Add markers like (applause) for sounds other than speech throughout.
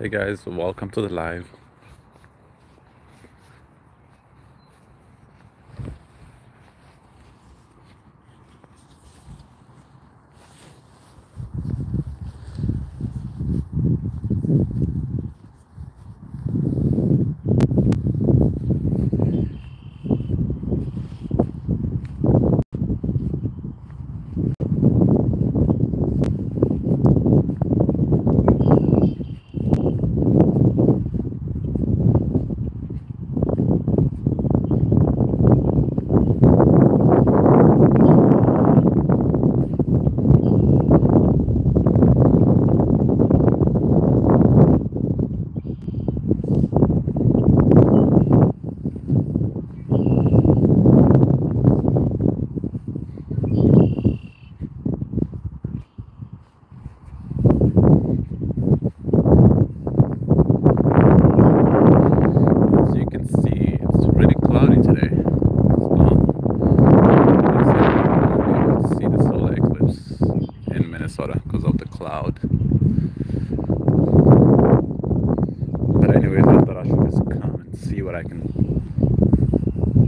Hey guys, welcome to the live. As you can see, it's pretty cloudy today. So, see the solar eclipse in Minnesota because of the cloud. But anyways, I thought I should just come and see what I can,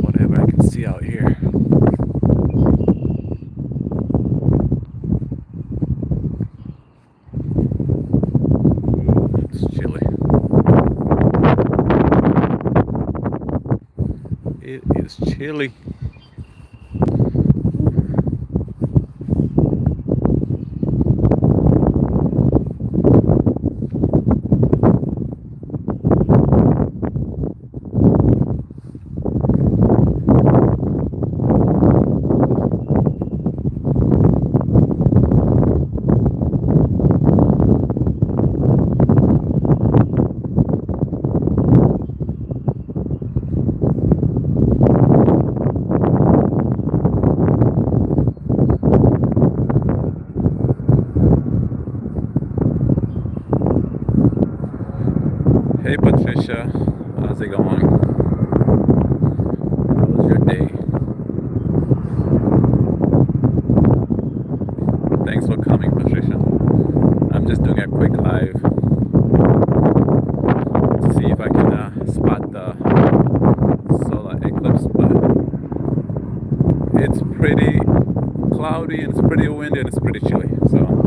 whatever I can see out here. It's chilly. It is chilly. Hey Patricia, how's it going? How was your day? Thanks for coming, Patricia. I'm just doing a quick live to see if I can uh, spot the solar eclipse, but it's pretty cloudy and it's pretty windy and it's pretty chilly. So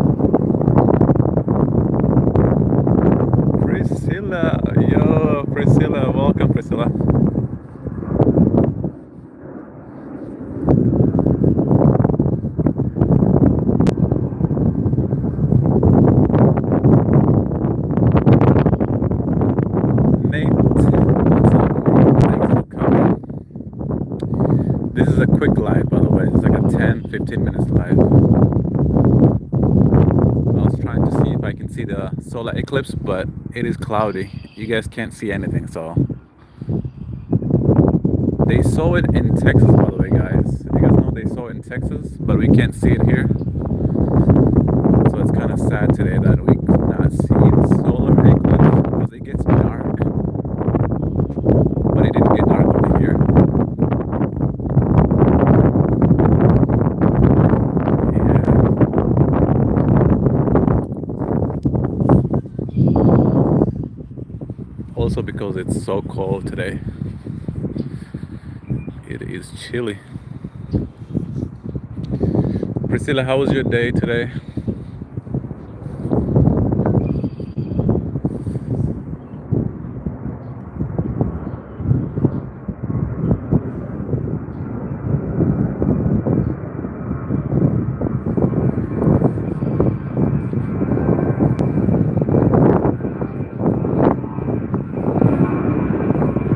Priscilla, yo, Priscilla, welcome, Priscilla. Nate, what's up? Thanks for coming. This is a quick live, by the way. It's like a 10 15 minutes live. I was trying to see if I can see the solar eclipse, but it is cloudy. You guys can't see anything, so. They saw it in Texas, by the way, guys. You guys know they saw it in Texas, but we can't see it here. So it's kind of sad today that we could not see the solar eclipse because it gets dark. But it didn't get dark over here. Yeah. Also because it's so cold today. It is chilly. Priscilla, how was your day today?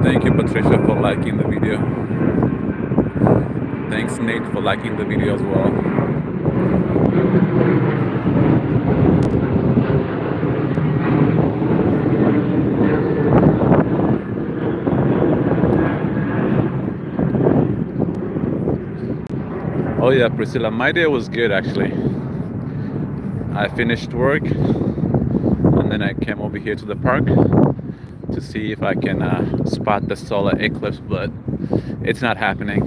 Thank you, Patricia, for liking the video. Thanks, Nate, for liking the video as well. Oh, yeah, Priscilla, my day was good actually. I finished work and then I came over here to the park to see if I can uh, spot the solar eclipse, but it's not happening.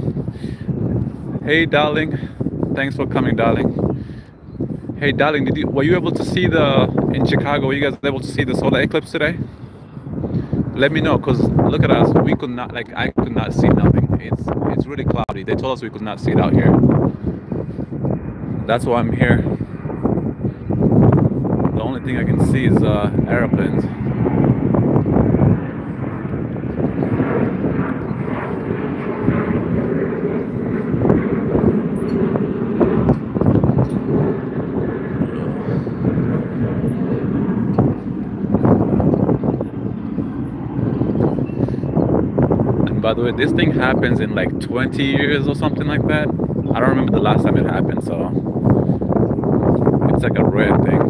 Hey, darling, thanks for coming, darling. Hey, darling, did you were you able to see the in Chicago, were you guys able to see the solar eclipse today? Let me know, cause look at us. We could not, like, I could not see nothing. It's it's really cloudy. They told us we could not see it out here. That's why I'm here. The only thing I can see is uh, airplanes. And by the way this thing happens in like 20 years or something like that i don't remember the last time it happened so it's like a rare thing.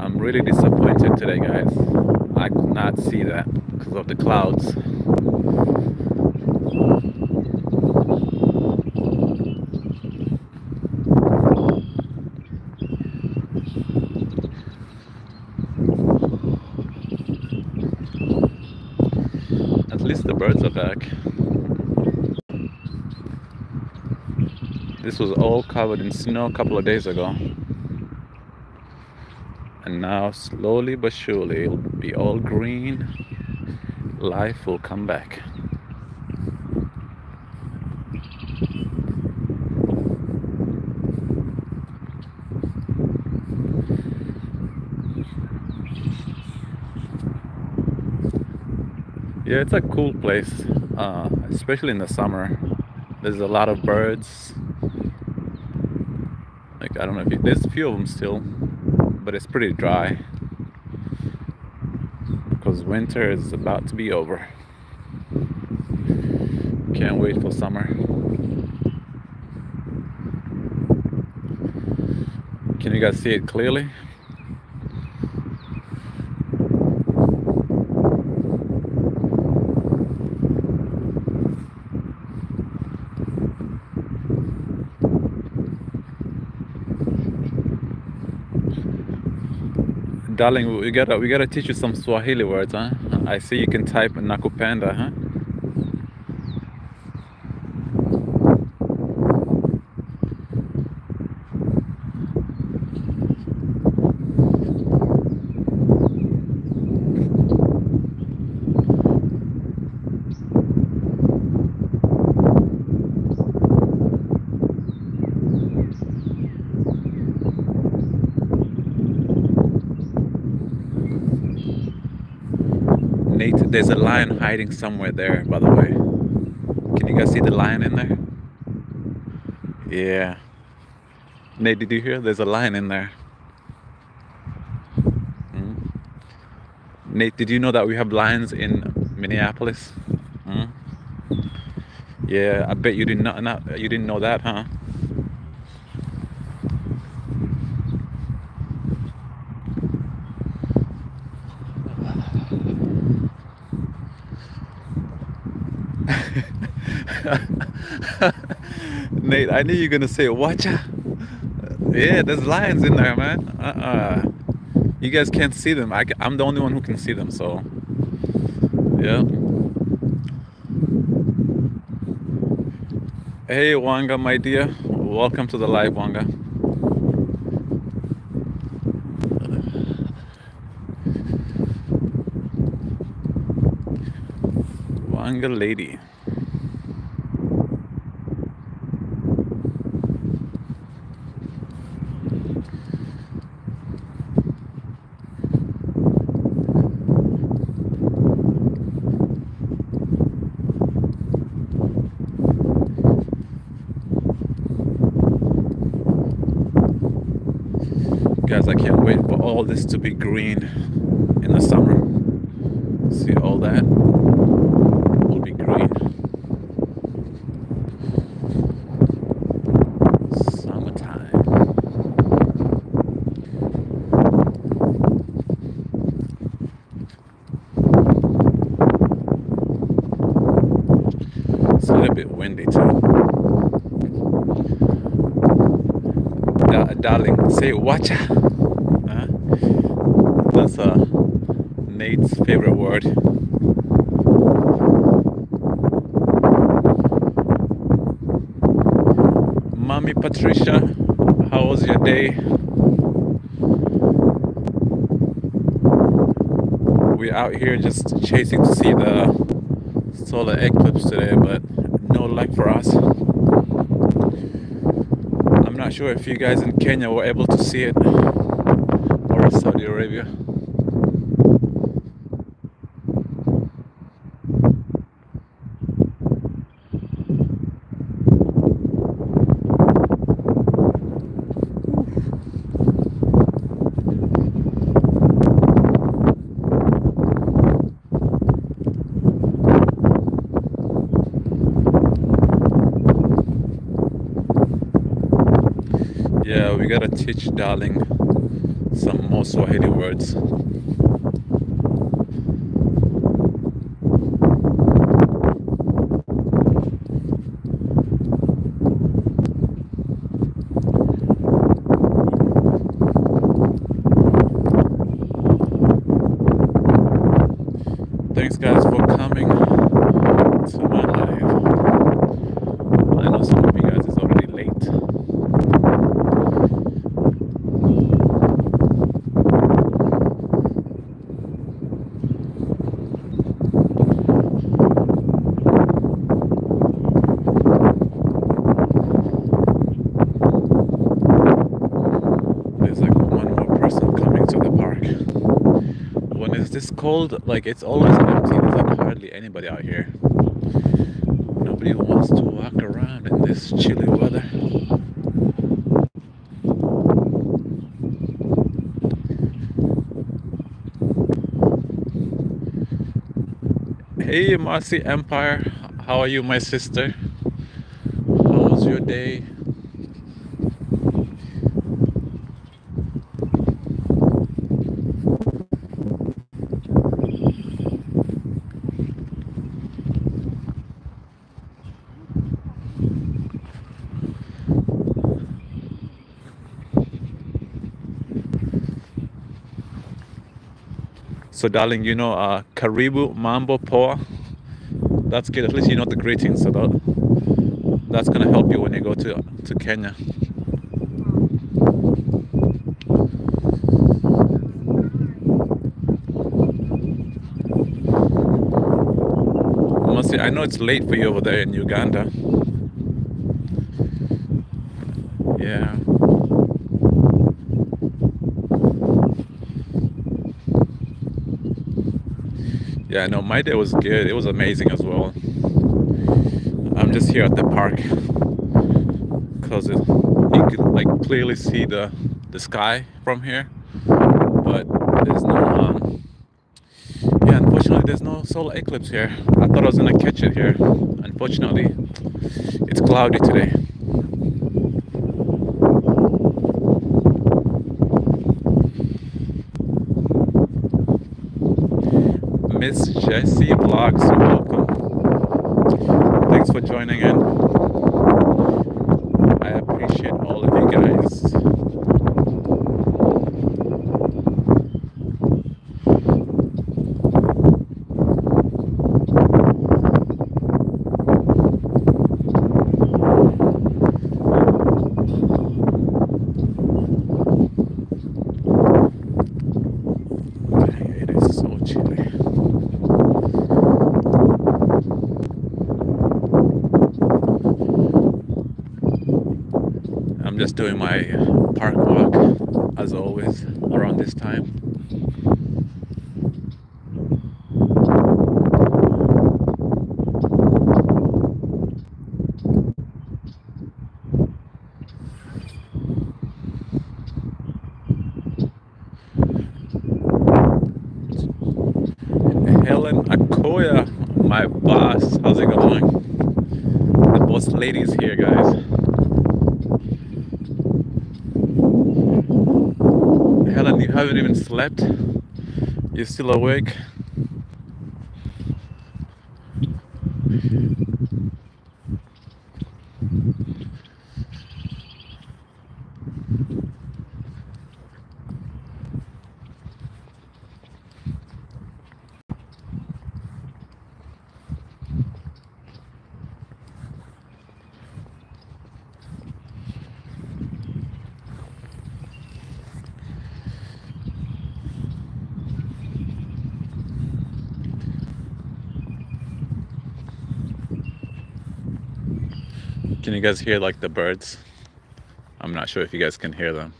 I'm really disappointed today guys. I could not see that because of the clouds birds are back. This was all covered in snow a couple of days ago. And now, slowly but surely, it'll be all green. Life will come back. yeah it's a cool place uh, especially in the summer there's a lot of birds like I don't know if you, there's a few of them still but it's pretty dry. Because winter is about to be over. Can't wait for summer. Can you guys see it clearly Darling, we gotta we gotta teach you some Swahili words, huh? I see you can type nakupenda, huh? There's a lion hiding somewhere there, by the way. Can you guys see the lion in there? Yeah. Nate, did you hear? There's a lion in there. Mm. Nate, did you know that we have lions in Minneapolis? Mm. Yeah, I bet you did not, not you didn't know that, huh? Nate, I knew you were gonna say watcha. Yeah, there's lions in there, man. Uh-uh. You guys can't see them. I, I'm the only one who can see them, so yeah. Hey Wanga, my dear. Welcome to the live, Wanga. Wanga lady. guys I can't wait this to be green in the summer. See all that? Will be green. Summertime. It's a little bit windy too. Darling say watcha that's uh, Nate's favorite word. Mommy Patricia, how was your day? Out here just chasing to see the solar eclipse today, but no luck for us. I'm not sure if you guys in Kenya were able to see it or Saudi Arabia. We gotta teach darling some more Swahili words. Thanks guys for coming to my live. I know some of you guys is already late. There's like one more person coming to the park. When it's this cold, like it's always empty. There's like hardly anybody out here. Nobody wants to walk around in this chilly weather. Hey, Marcy Empire. How are you, my sister? How was your day? So, darling, you know, uh, Karibu Mambo Poa. That's good. At least you know the greetings. So that, that's gonna help you when you go to to Kenya. I know it's late for you over there in Uganda. Yeah. Yeah, no, my day was good. It was amazing as well. I'm just here at the park because you can like clearly see the the sky from here, but there's no um, yeah. Unfortunately, there's no solar eclipse here. I thought I was gonna catch it here. Unfortunately, it's cloudy today. Jessie Vlogs, welcome. Thanks for joining in. I appreciate all of you guys. Dang, It is so chilly. I'm just doing my park walk as always around this time. Oh, Helen Akoya, my boss. How's it going? The boss lady's here, guys. Helen, you haven't even slept. You're still awake. Guys hear like the birds? I'm not sure if you guys can hear them.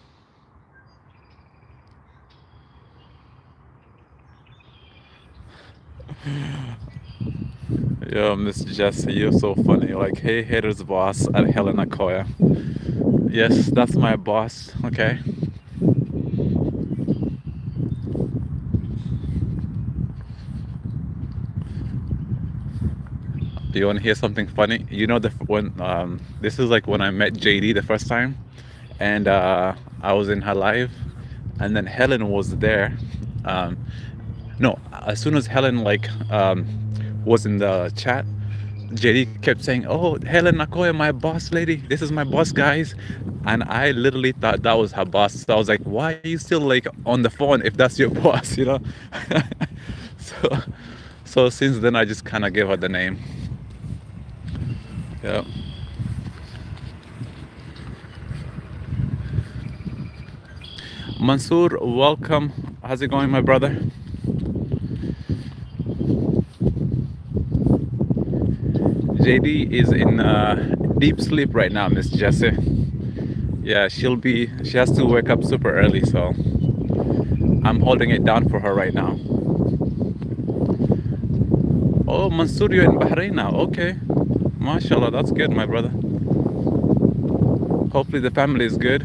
Yo, Miss Jessie, you're so funny. Like, hey, haters boss at Helena Koya. Yes, that's my boss, okay? Do you want to hear something funny? You know, the when um, this is like when I met JD the first time, and uh, I was in her live, and then Helen was there. Um, no, as soon as Helen like um, was in the chat, JD kept saying, "Oh, Helen Nakoya, my boss lady. This is my boss, guys." And I literally thought that was her boss. So I was like, "Why are you still like on the phone if that's your (laughs) boss?" You know. (laughs) so, so since then, I just kind of gave her the name. Yeah. Mansoor, welcome. How's it going, my brother? JD is in uh, deep sleep right now, Miss Jessie. Yeah, she'll be, she has to wake up super early, so I'm holding it down for her right now. Oh, Mansoor, you're in Bahrain now. Okay. MashaAllah, that's good, my brother. Hopefully the family is good.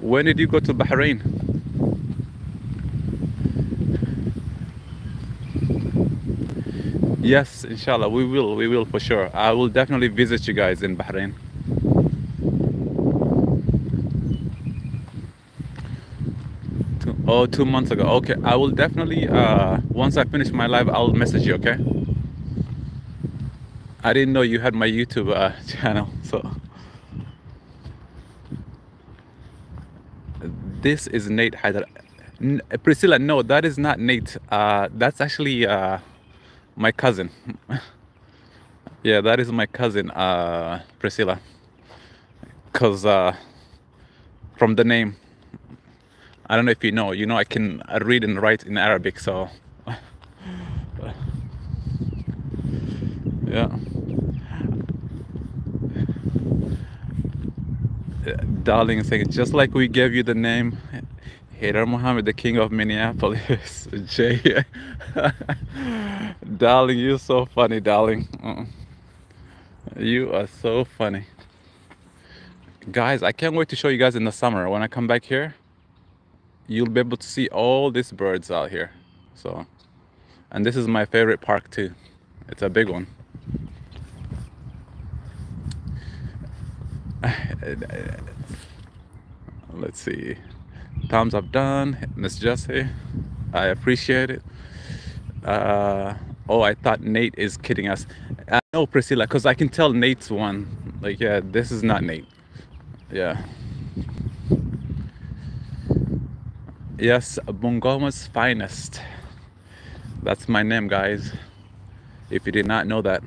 When did you go to Bahrain? Yes, inshallah, we will, we will for sure. I will definitely visit you guys in Bahrain. Oh, two months ago. Okay, I will definitely, uh, once I finish my live, I'll message you, okay? I didn't know you had my YouTube uh, (laughs) channel, so. This is Nate Hyder. N Priscilla, no, that is not Nate. Uh, that's actually uh, my cousin. (laughs) yeah, that is my cousin, uh, Priscilla. Cause uh, from the name, I don't know if you know. You know, I can read and write in Arabic, so yeah. darling saying just like we gave you the name Haydar Mohamed, the king of Minneapolis. (laughs) Jay, (laughs) darling, you're so funny, darling. Uh, you are so funny. Guys, I can't wait to show you guys in the summer. When I come back here, you'll be able to see all these birds out here. So, and this is my favorite park too. It's a big one. (sighs) let's see. Thumbs up done. Miss jessie i appreciate it. Uh oh i thought nate is kidding us. I know priscilla because i can tell nate's one. Like yeah this is not nate. Yeah. Yes bungoma's finest. That's my name guys. If you did not know that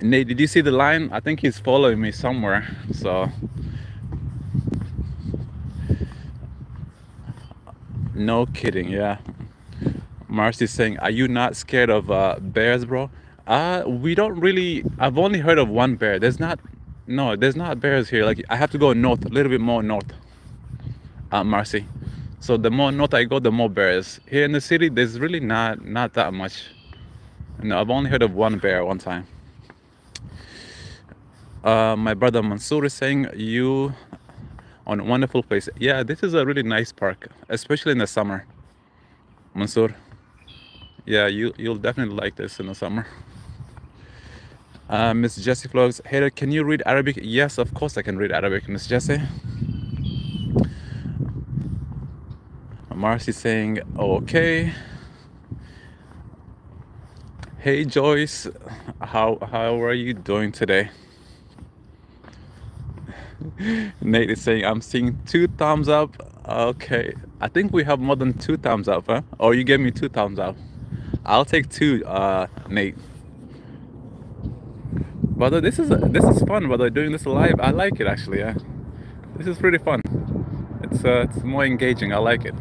Nate, did you see the line? I think he's following me somewhere. So no kidding, yeah. Marcy's saying, "Are you not scared of uh, bears, bro?" Uh, we don't really. I've only heard of one bear. There's not. No, there's not bears here. Like I have to go north, a little bit more north. Uh, Marcy. So the more north I go, the more bears. Here in the city, there's really not not that much. No, I've only heard of one bear one time. Uh, my brother Mansoor is saying you on a wonderful place. Yeah, this is a really nice park, especially in the summer. Mansoor, Yeah, you you'll definitely like this in the summer. Uh, Miss Jessie Vlogs, hey, can you read Arabic? Yes, of course I can read Arabic, Miss Jessie. Marcy saying, okay. Hey Joyce, how how are you doing today? (laughs) Nate is saying, I'm seeing two thumbs up. Okay, I think we have more than two thumbs up, huh? Or oh, you gave me two thumbs up. I'll take two, uh, Nate. But this is this is fun. Brother, doing this live, I like it actually. Yeah, this is pretty fun. It's uh, it's more engaging. I like it.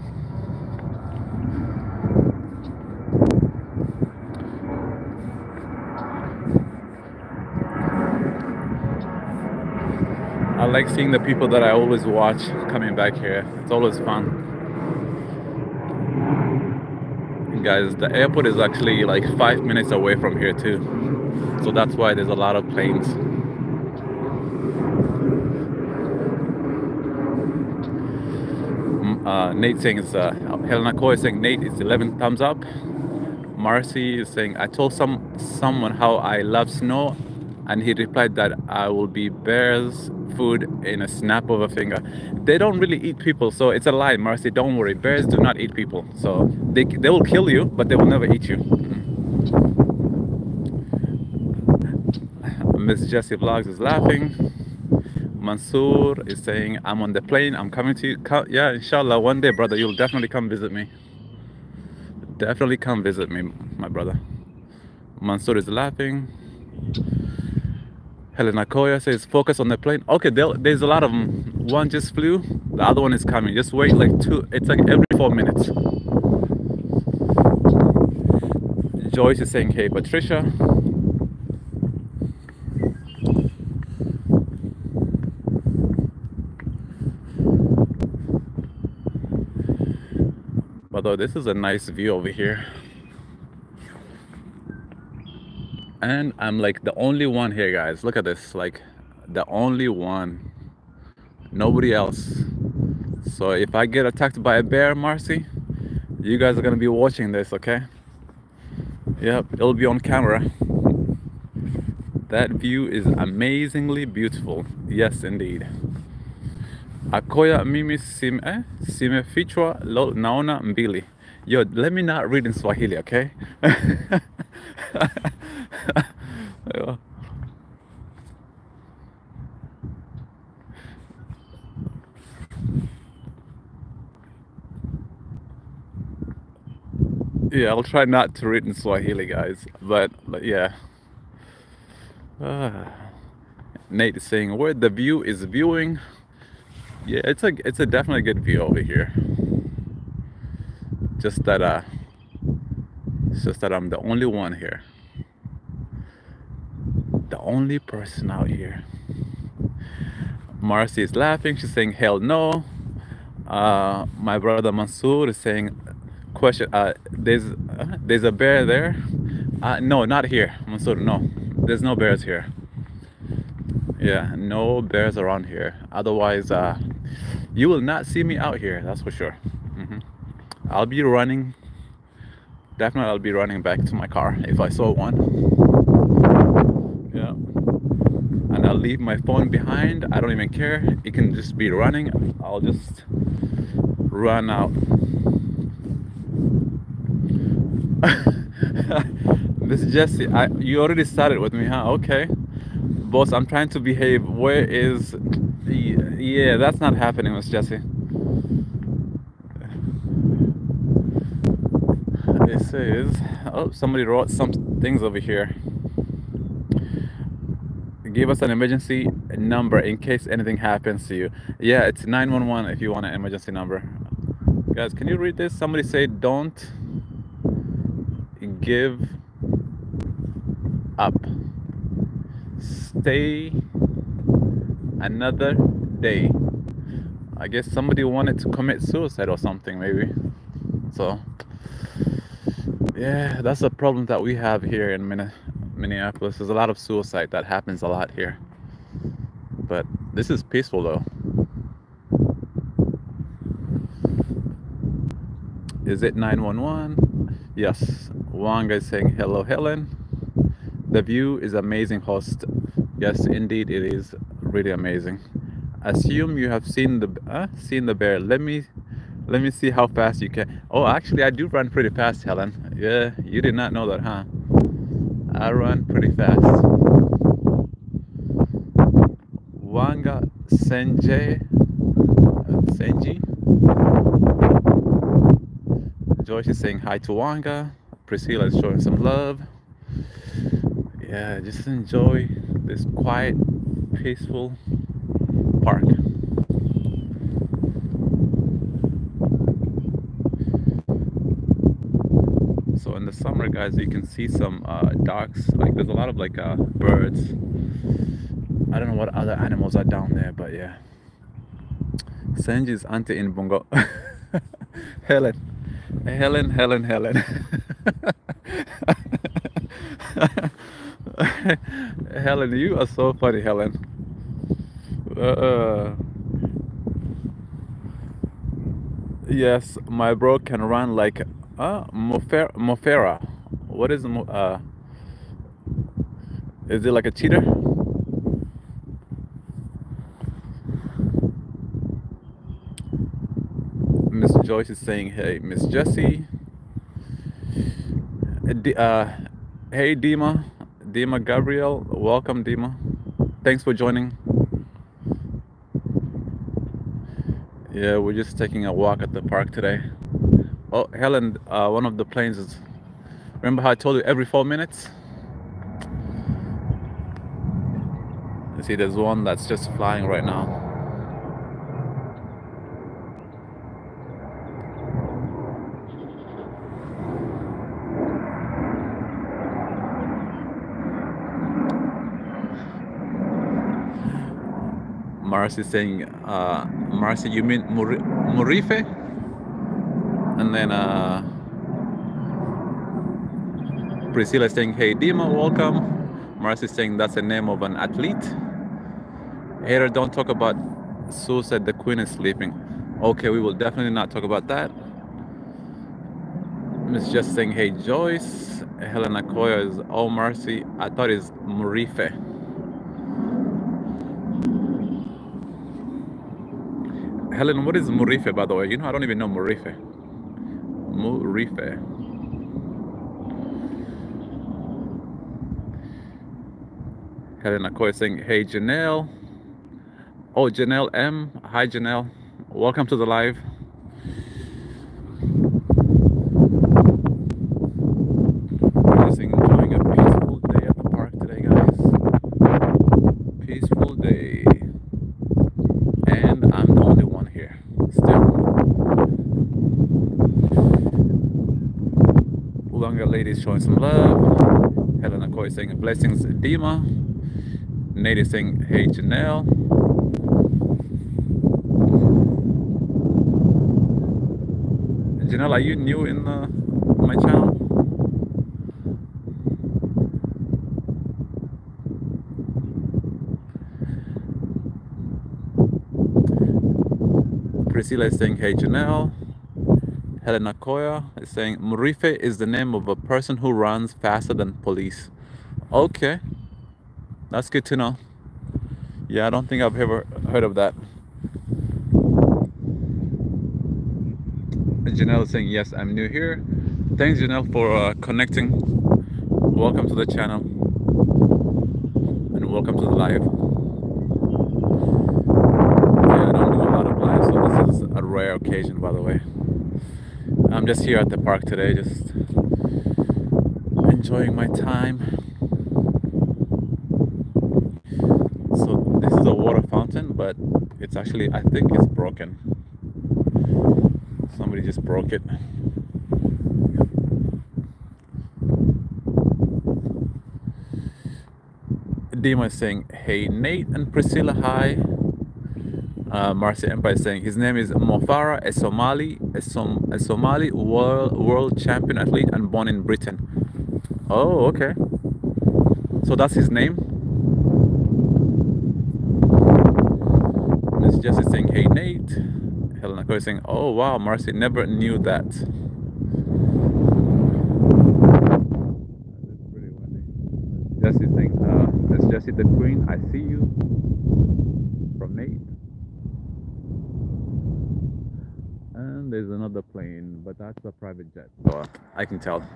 I like seeing the people that I always watch coming back here. It's always fun. guys, the airport is actually like five minutes away from here too. So that's why there's a lot of planes. Mm, uh, Nate saying it's uh, Helena Coy is saying Nate is 11 thumbs up. Marcy is saying I told some someone how I love snow and he replied that I will be bears food in a snap of a finger. They don't really eat people, so it's a lie, Marcy. Don't worry. Bears do not eat people, so they they will kill you, but they will never eat you. Mm-hmm. Miss Jessie Vlogs is laughing. Mansoor is saying, I'm on the plane, I'm coming to you. Yeah, inshallah, one day, brother, you'll definitely come visit me. Definitely come visit me, my brother. Mansoor is laughing. Helena Koya says focus on the plane. Okay, there's a lot of them. One just flew, the other one is coming. Just wait like two, it's like every four minutes. Joyce is saying, hey, Patricia. Although this is a nice view over here. And i'm like the only one here guys. Look at this like the only one. Nobody else. So if i get attacked by a bear marcy you guys are gonna be watching this okay? Yep it'll be on camera. That view is amazingly beautiful. Yes indeed. Akoya mimi sim simefichwa lo naona mbili yo let me not read in swahili okay. (laughs) Yeah, I'll try not to read in Swahili, guys. But, but yeah. Uh, Nate is saying where the view is viewing. Yeah, it's a it's a definitely good view over here. Just that uh, just that I'm the only one here the only person out here. Marcy is laughing. She's saying, hell no. Uh, my brother Mansoor is saying, question, uh, there's, uh, there's a bear there. Uh, no, not here, Mansoor, no. There's no bears here. Yeah, no bears around here. Otherwise, uh, you will not see me out here, that's for sure. I'll be running. Definitely, I'll be running back to my car if I saw one. Yeah and I'll leave my phone behind. I don't even care. It can just be running. I'll just run out. (laughs) this is Jesse. I, you already started with me, huh? Okay. Boss, I'm trying to behave. Where is... Yeah, that's not happening, Miss Jesse. It says... Oh, somebody wrote some things over here give us an emergency number in case anything happens to you. Yeah, it's 911 if you want an emergency number. Guys, can you read this? Somebody say don't give up. Stay another day. I guess somebody wanted to commit suicide or something maybe. So yeah, that's a problem that we have here in Minneapolis. There's a lot of suicide that happens a lot here. But this is peaceful though. Is it 911? Yes. Wang is saying hello, Helen. The view is amazing, host. Yes, indeed, it is really amazing. Assume you have seen the uh, seen the bear. Let me let me see how fast you can. Oh, actually, I do run pretty fast, Helen. Yeah, you did not know that, huh? I run pretty fast. Wanga Senje Senji. Joyce is saying hi to Wanga. Priscilla is showing some love. Yeah, just enjoy this quiet, peaceful park. The summer guys you can see some uh, ducks like there's a lot of like uh, birds I don't know what other animals are down there, but yeah. Sanji's auntie in Bungo. (laughs) Helen. Helen, Helen, Helen. (laughs) Helen, you are so funny, Helen. Uh, yes, my bro can run like uh, Mo Farah. Mofera. What is uh? Is it like a cheater? Miss Joyce is saying, "Hey, Miss Jessie." Uh, hey, Dima, Dima Gabriel, welcome, Dima. Thanks for joining. Yeah, we're just taking a walk at the park today. Oh, Helen, uh, one of the planes is. Remember how I told you every four minutes? You see, there's one that's just flying right now. Marcy saying, uh, Marcy, you mean Mur Murife? And then uh, Priscilla saying, hey Dima, welcome. Marcy saying that's the name of an athlete. Hater, don't talk about Sue said the queen is sleeping. Okay, we will definitely not talk about that. Miss just saying, hey Joyce. Helena Koya is, oh Marcy, I thought it's Murife. Helen, what is Murife, by the way? You know, I don't even know Murife. Murife. Helen Akoy saying, hey, Janelle. Oh, Janelle M. Hi, Janelle. Welcome to the live. Showing some love. Helena Coy saying blessings, Dima. Is saying, hey, Janelle. Janelle, are you new in the, my channel? Priscilla is saying, hey, Janelle. Helena Koya is saying Murife is the name of a person who runs faster than police. Okay, that's good to know. Yeah, I don't think I've ever heard of that. Janelle is saying, yes, I'm new here. Thanks, Janelle, for uh, connecting. Welcome to the channel. And welcome to the live. Yeah, I don't do a lot of lives, so this is a rare occasion, by the way. I'm just here at the park today, just enjoying my time. So this is a water fountain, but it's actually, I think it's broken. Somebody just broke it. Dima is saying, hey Nate and Priscilla, hi uh, Empire saying his name is Mo Farah, a Somali, a, Som a Somali world world champion athlete and born in Britain. Oh, okay. So that's his name. Miss Jessie saying, "Hey Nate." Helena Coy saying, "Oh wow, Marcy never knew that." Jessie saying, uh, Miss Jessie the Queen, I see you from Nate. There's another plane, but that's a private jet, so I can tell.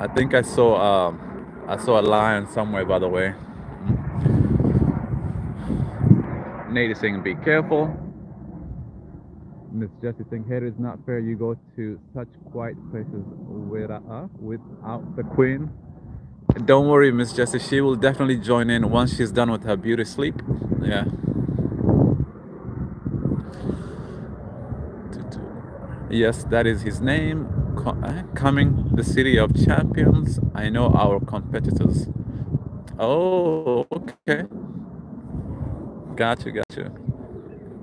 I think I saw um, I saw a lion somewhere by the way. Nate is saying be careful. Miss Jessie saying, "Here is not fair. You go to such quiet places without, without the queen." Don't worry, Miss Jessie. She will definitely join in once she's done with her beauty sleep. Yeah. Yes, that is his name. Uh, coming, the city of champions. I know our competitors. Oh, okay. Gotcha, gotcha.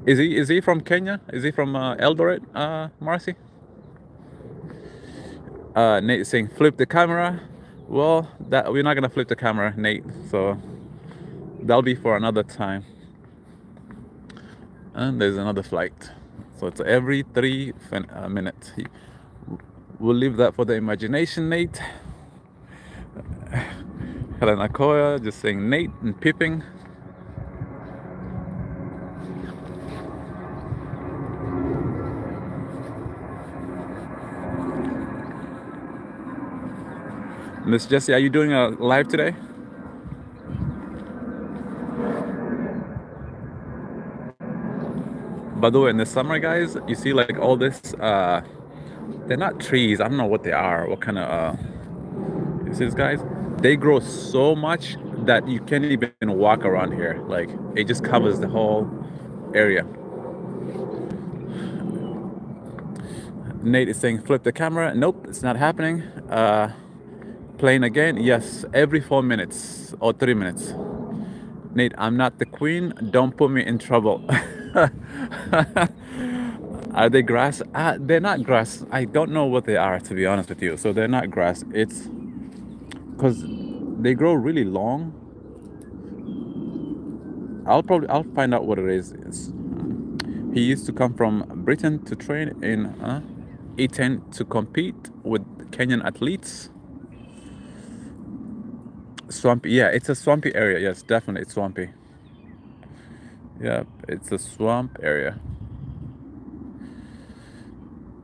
Is he is he from Kenya? Is he from uh, Eldoret, uh, Marcy? Uh, Nate saying flip the camera. Well, that we're not gonna flip the camera, Nate. So that'll be for another time. And there's another flight. So it's every three uh, minutes. We'll leave that for the imagination, Nate. (laughs) Helena Koya just saying Nate and Pipping. Miss Jessie, are you doing a live today? By the way, in the summer, guys, you see like all this, uh, they're not trees. I don't know what they are. What kind of, uh, you see this, guys? They grow so much that you can't even walk around here. Like, it just covers the whole area. Nate is saying flip the camera. Nope, it's not happening. Uh, playing again? Yes every four minutes or three minutes. Nate i'm not the queen. Don't put me in trouble. (laughs) Are they grass? Uh, they're not grass. I don't know what they are to be honest with you. So they're not grass. It's because they grow really long. I'll probably i'll find out what it is. It's, he used to come from britain to train in uh, Iten to compete with kenyan athletes Swampy. Yeah, it's a swampy area. Yes, definitely it's swampy. Yep, it's a swamp area.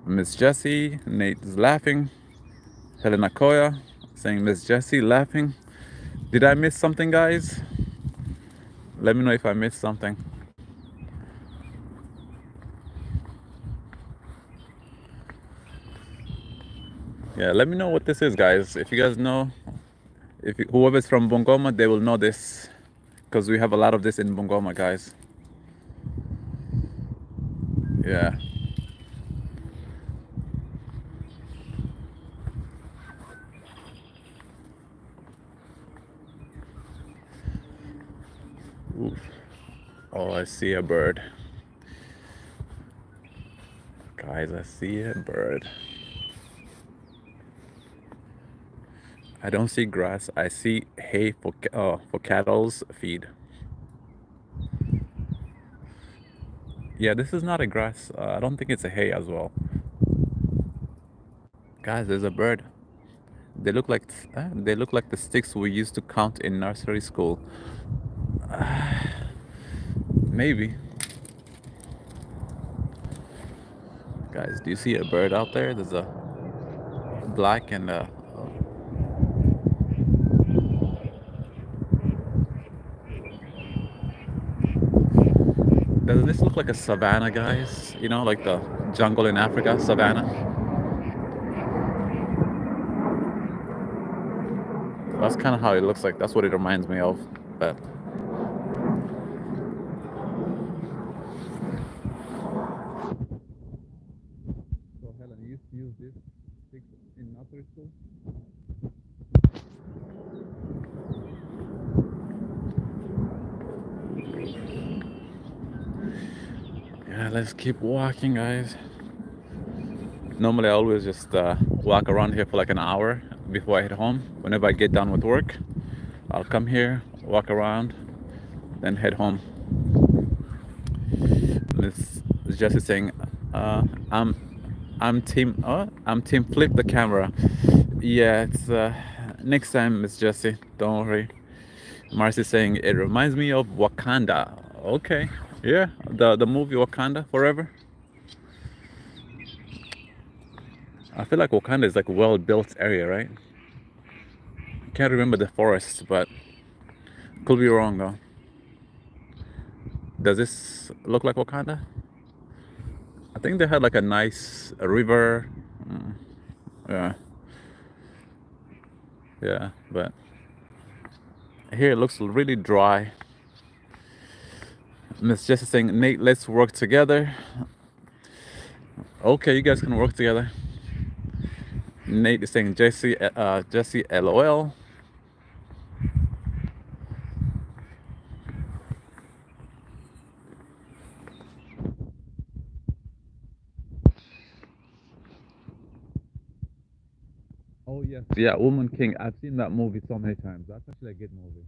Miss Jessie, Nate is laughing. Helena Koya saying Miss Jessie laughing. Did I miss something, guys? Let me know if I missed something. Yeah, let me know what this is, guys. If you guys know, if whoever's from Bungoma, they will know this because we have a lot of this in Bungoma, guys. Yeah. Oof. Oh, I see a bird. Guys, I see a bird. I don't see grass. I see hay for uh, for cattle's feed. Yeah, this is not a grass. Uh, I don't think it's a hay as well. Guys, there's a bird. They look like uh, they look like the sticks we used to count in nursery school. (sighs) Maybe. Guys, do you see a bird out there? There's a black and a Does this look like a savanna, guys? You know, like the jungle in Africa, savanna? That's kind of how it looks like. That's what it reminds me of. But so Helen, you used to use this in nursery school? Yeah let's keep walking guys. Normally I always just uh, walk around here for like an hour before I head home. Whenever I get done with work I'll come here walk around then head home. Miss Jessie saying uh, I'm I'm team oh I'm team flip the camera. Yeah it's uh, next time Miss Jessie don't worry. Marcy saying it reminds me of Wakanda. Okay yeah, the the movie Wakanda Forever. I feel like Wakanda is like a well-built area, right? Can't remember the forest, but could be wrong though. Does this look like Wakanda? I think they had like a nice river. Mm, yeah. Yeah, but here it looks really dry. Miss Jessie saying, Nate, let's work together. Okay, you guys can work together. Nate is saying Jesse, uh, Jesse, LOL. Oh yes, yeah, Woman King. I've seen that movie so many times. That's actually a good movie.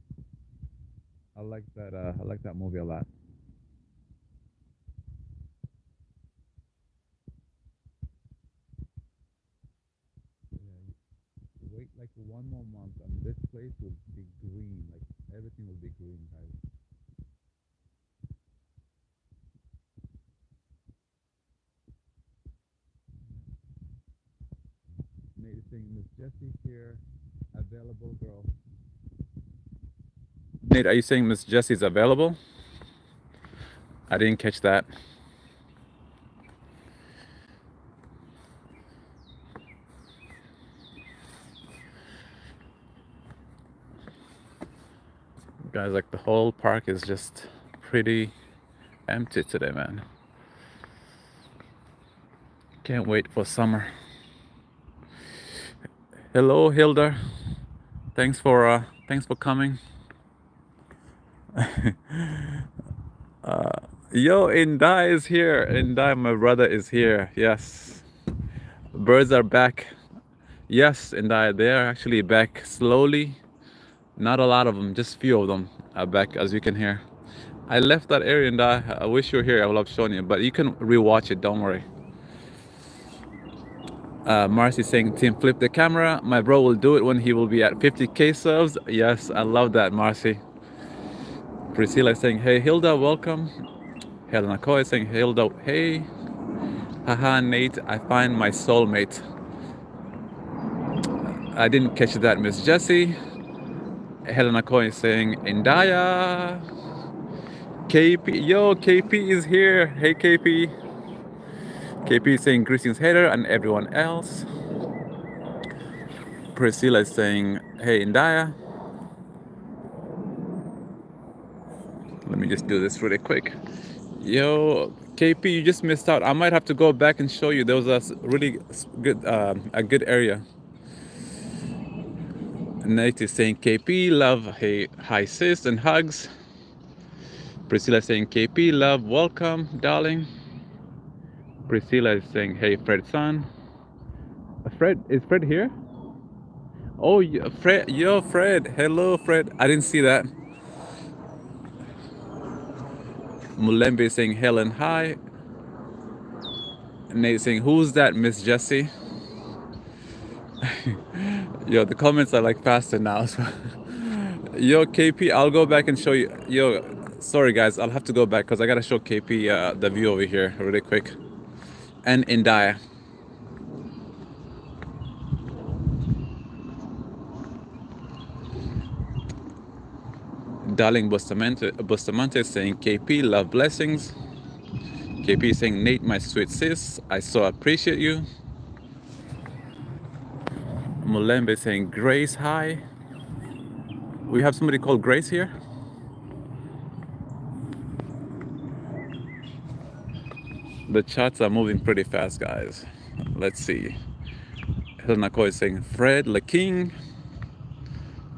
I like that. Uh, I like that movie a lot. Yeah, you wait like one more month, and this place will be green. Like everything will be green, guys. Saying Miss Jessie here, available girl. Nate, are you saying Miss Jessie's available? I didn't catch that. Guys, like the whole park is just pretty empty today, man. Can't wait for summer. Hello, Hilda. Thanks for uh, thanks for coming. (laughs) uh, yo, Indai is here. Indai, my brother is here. Yes, birds are back. Yes, Indai, they are actually back slowly. Not a lot of them, just few of them are back, as you can hear. I left that area and I, I wish you were here. I would have shown you, but you can rewatch it. Don't worry. Uh, Marcy saying, Team, flip the camera. My bro will do it when he will be at 50k subs. Yes, I love that, Marcy. Priscilla saying, Hey, Hilda, welcome. Helena Coy saying, Hilda, hey. Haha, Nate, I find my soulmate. I didn't catch that, Miss Jessie. Helena Coy saying, Indaya. KP, yo, KP is here. Hey, KP. KP is saying greetings, Haydar, and everyone else. Priscilla is saying, hey, Indaya. Let me just do this really quick. Yo, KP, you just missed out. I might have to go back and show you. There was a really good, uh, a good area. Nate is saying KP, love, hey, hi sis, and hugs. Priscilla is saying KP, love, welcome, darling. Priscilla is saying, hey, Fred son. Uh, Fred, is Fred here? Oh, Fred, yo, Fred. Hello, Fred. I didn't see that. Mulembe is saying, Helen, hi. Nate is saying, who's that, Miss Jessie? (laughs) Yo, the comments are like faster now. So. (laughs) Yo, KP, I'll go back and show you. Yo, sorry guys, I'll have to go back because I gotta show KP uh, the view over here really quick. And Indaya. Darling Bustamante, Bustamante is saying KP, love blessings. KP saying Nate, my sweet sis, I so appreciate you. Mulembe saying Grace, hi. We have somebody called Grace here. The chats are moving pretty fast, guys. Let's see. Helena Koy is saying Fred Le King.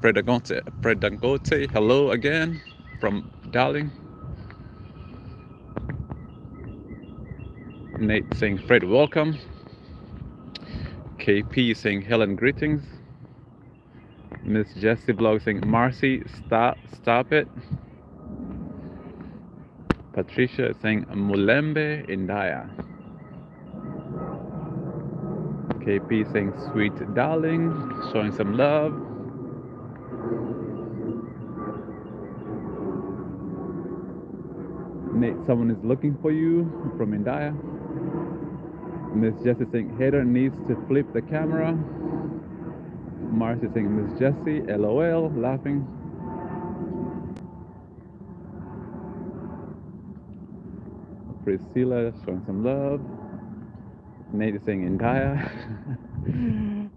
Fred Dangote, Fred hello again from Darling. Nate saying Fred, welcome. KP saying Helen greetings. Miss Jessie Blog saying Marcy stop stop it. Patricia saying Mulembe Indaya. KP saying sweet darling, showing some love. Nate, someone is looking for you from Indaya. Miss Jessie saying Haydar needs to flip the camera. Marcy saying Miss Jessie, LOL, laughing. Priscilla showing some love. Nate is saying Indaya.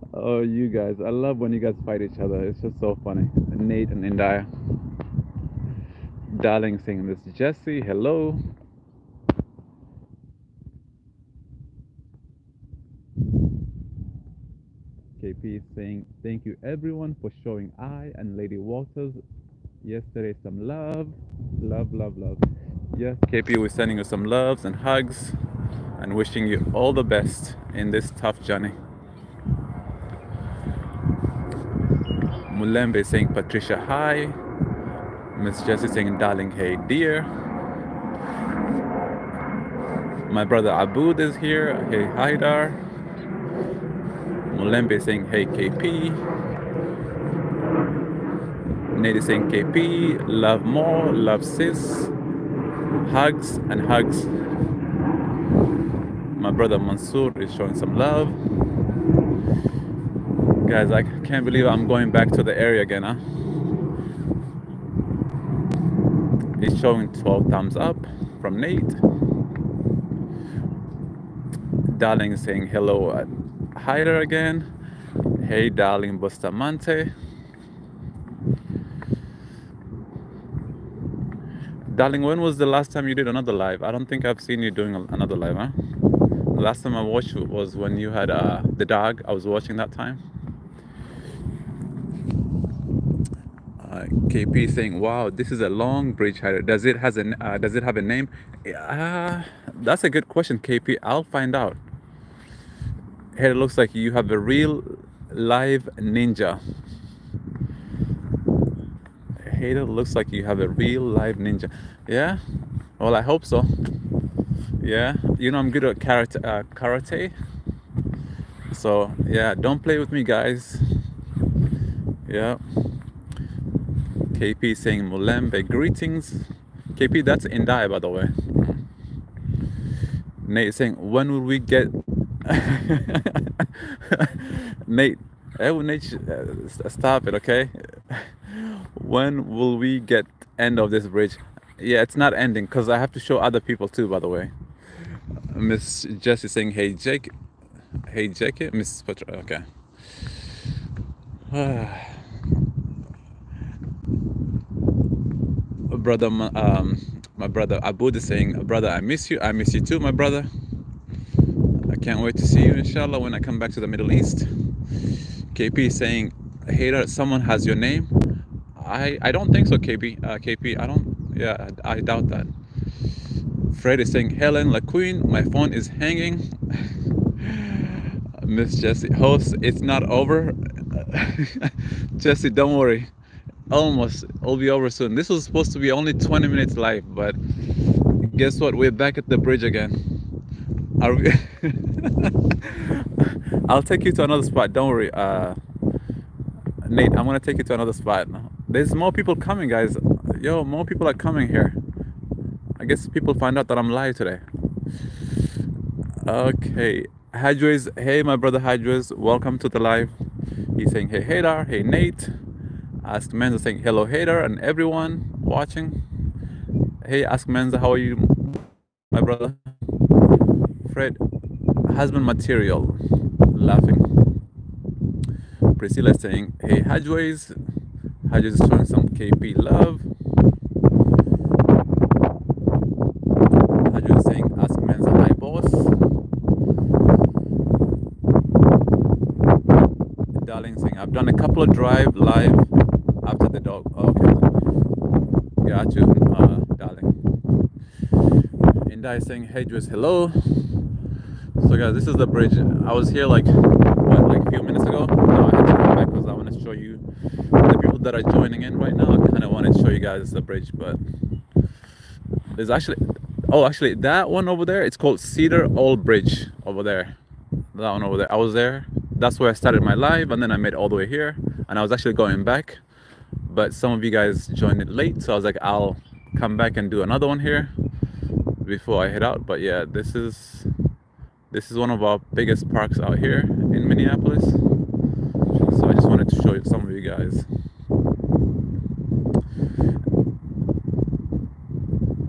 (laughs) oh, you guys. I love when you guys fight each other. It's just so funny. Nate and Indaya. Darling saying Miss Jessie, hello. KP saying, Thank you everyone for showing I and Lady Walters yesterday some love. Love, love, love. Yes, KP, we're sending you some loves and hugs and wishing you all the best in this tough journey. Mulembe saying, Patricia, hi. Miss Jessie saying, darling, hey, dear. My brother Abud is here. Hey, Haydar. Mulembe saying, hey, KP. Nady saying, KP, love more, love sis. Hugs and hugs. My brother Mansoor is showing some love. Guys, I can't believe I'm going back to the area again, huh? He's showing 12 thumbs up from Nate. Darling saying hello Haydar again. Hey, darling Bustamante. Darling, when was the last time you did another live? I don't think I've seen you doing another live, huh? The last time I watched was when you had uh, the dog. I was watching that time. Uh, KP saying, "Wow, this is a long bridge Haydar. Does it has a uh, Does it have a name? Uh, that's a good question, KP. I'll find out here it looks like you have a real live ninja. Here it looks like you have a real live ninja. Yeah? Well i hope so. Yeah? You know i'm good at karate, uh, karate. So yeah don't play with me guys. Yeah. Kp saying mulembe greetings. Kp that's indai by the way. Nate saying when will we get (laughs) Nate, hey, Nate, uh, stop it, okay? (laughs) When will we get end of this bridge? Yeah, it's not ending because I have to show other people too, by the way. Miss Jessie saying, hey, Jake. Hey, Jake, Mrs. Petra, okay. (sighs) brother, um, my brother Abud is saying, brother, I miss you. I miss you too, my brother. Can't wait to see you, inshallah, when I come back to the Middle East. KP saying, Haydar, someone has your name. I, I don't think so, KP. Uh, KP, I don't, yeah, I, I doubt that. Fred is saying, Helen LaQueen, my phone is hanging. (laughs) Miss Jesse, host, it's not over. (laughs) Jesse, don't worry. Almost, it'll be over soon. This was supposed to be only 20 minutes live, but guess what? We're back at the bridge again. (laughs) I'll take you to another spot. Don't worry. Uh, Nate, I'm gonna take you to another spot. There's more people coming, guys. Yo, more people are coming here. I guess people find out that I'm live today. Okay. Hadways, hey my brother Hadways, welcome to the live. He's saying hey Haydar, hey Nate. Ask Menza saying hello Haydar and everyone watching. Hey Ask Menza, how are you, my brother? Husband material, laughing. Priscilla saying, hey Hajways, Hajways is showing some KP love. Hajways saying, ask Menza hi boss. Darling saying, I've done a couple of drive live after the dog. Oh, okay. Got you, uh, darling. Indai saying, Hajways, hello. So guys, this is the bridge. I was here like what, like a few minutes ago. Now I had to come back because I want to show you the people that are joining in right now. I kind of wanted to show you guys the bridge, but there's actually oh actually that one over there. It's called Cedar Old Bridge over there. That one over there. I was there. That's where I started my live, and then I made all the way here, and I was actually going back, but some of you guys joined it late, so I was like, I'll come back and do another one here before I head out. But yeah, this is this is one of our biggest parks out here in Minneapolis. So I just wanted to show some of you guys.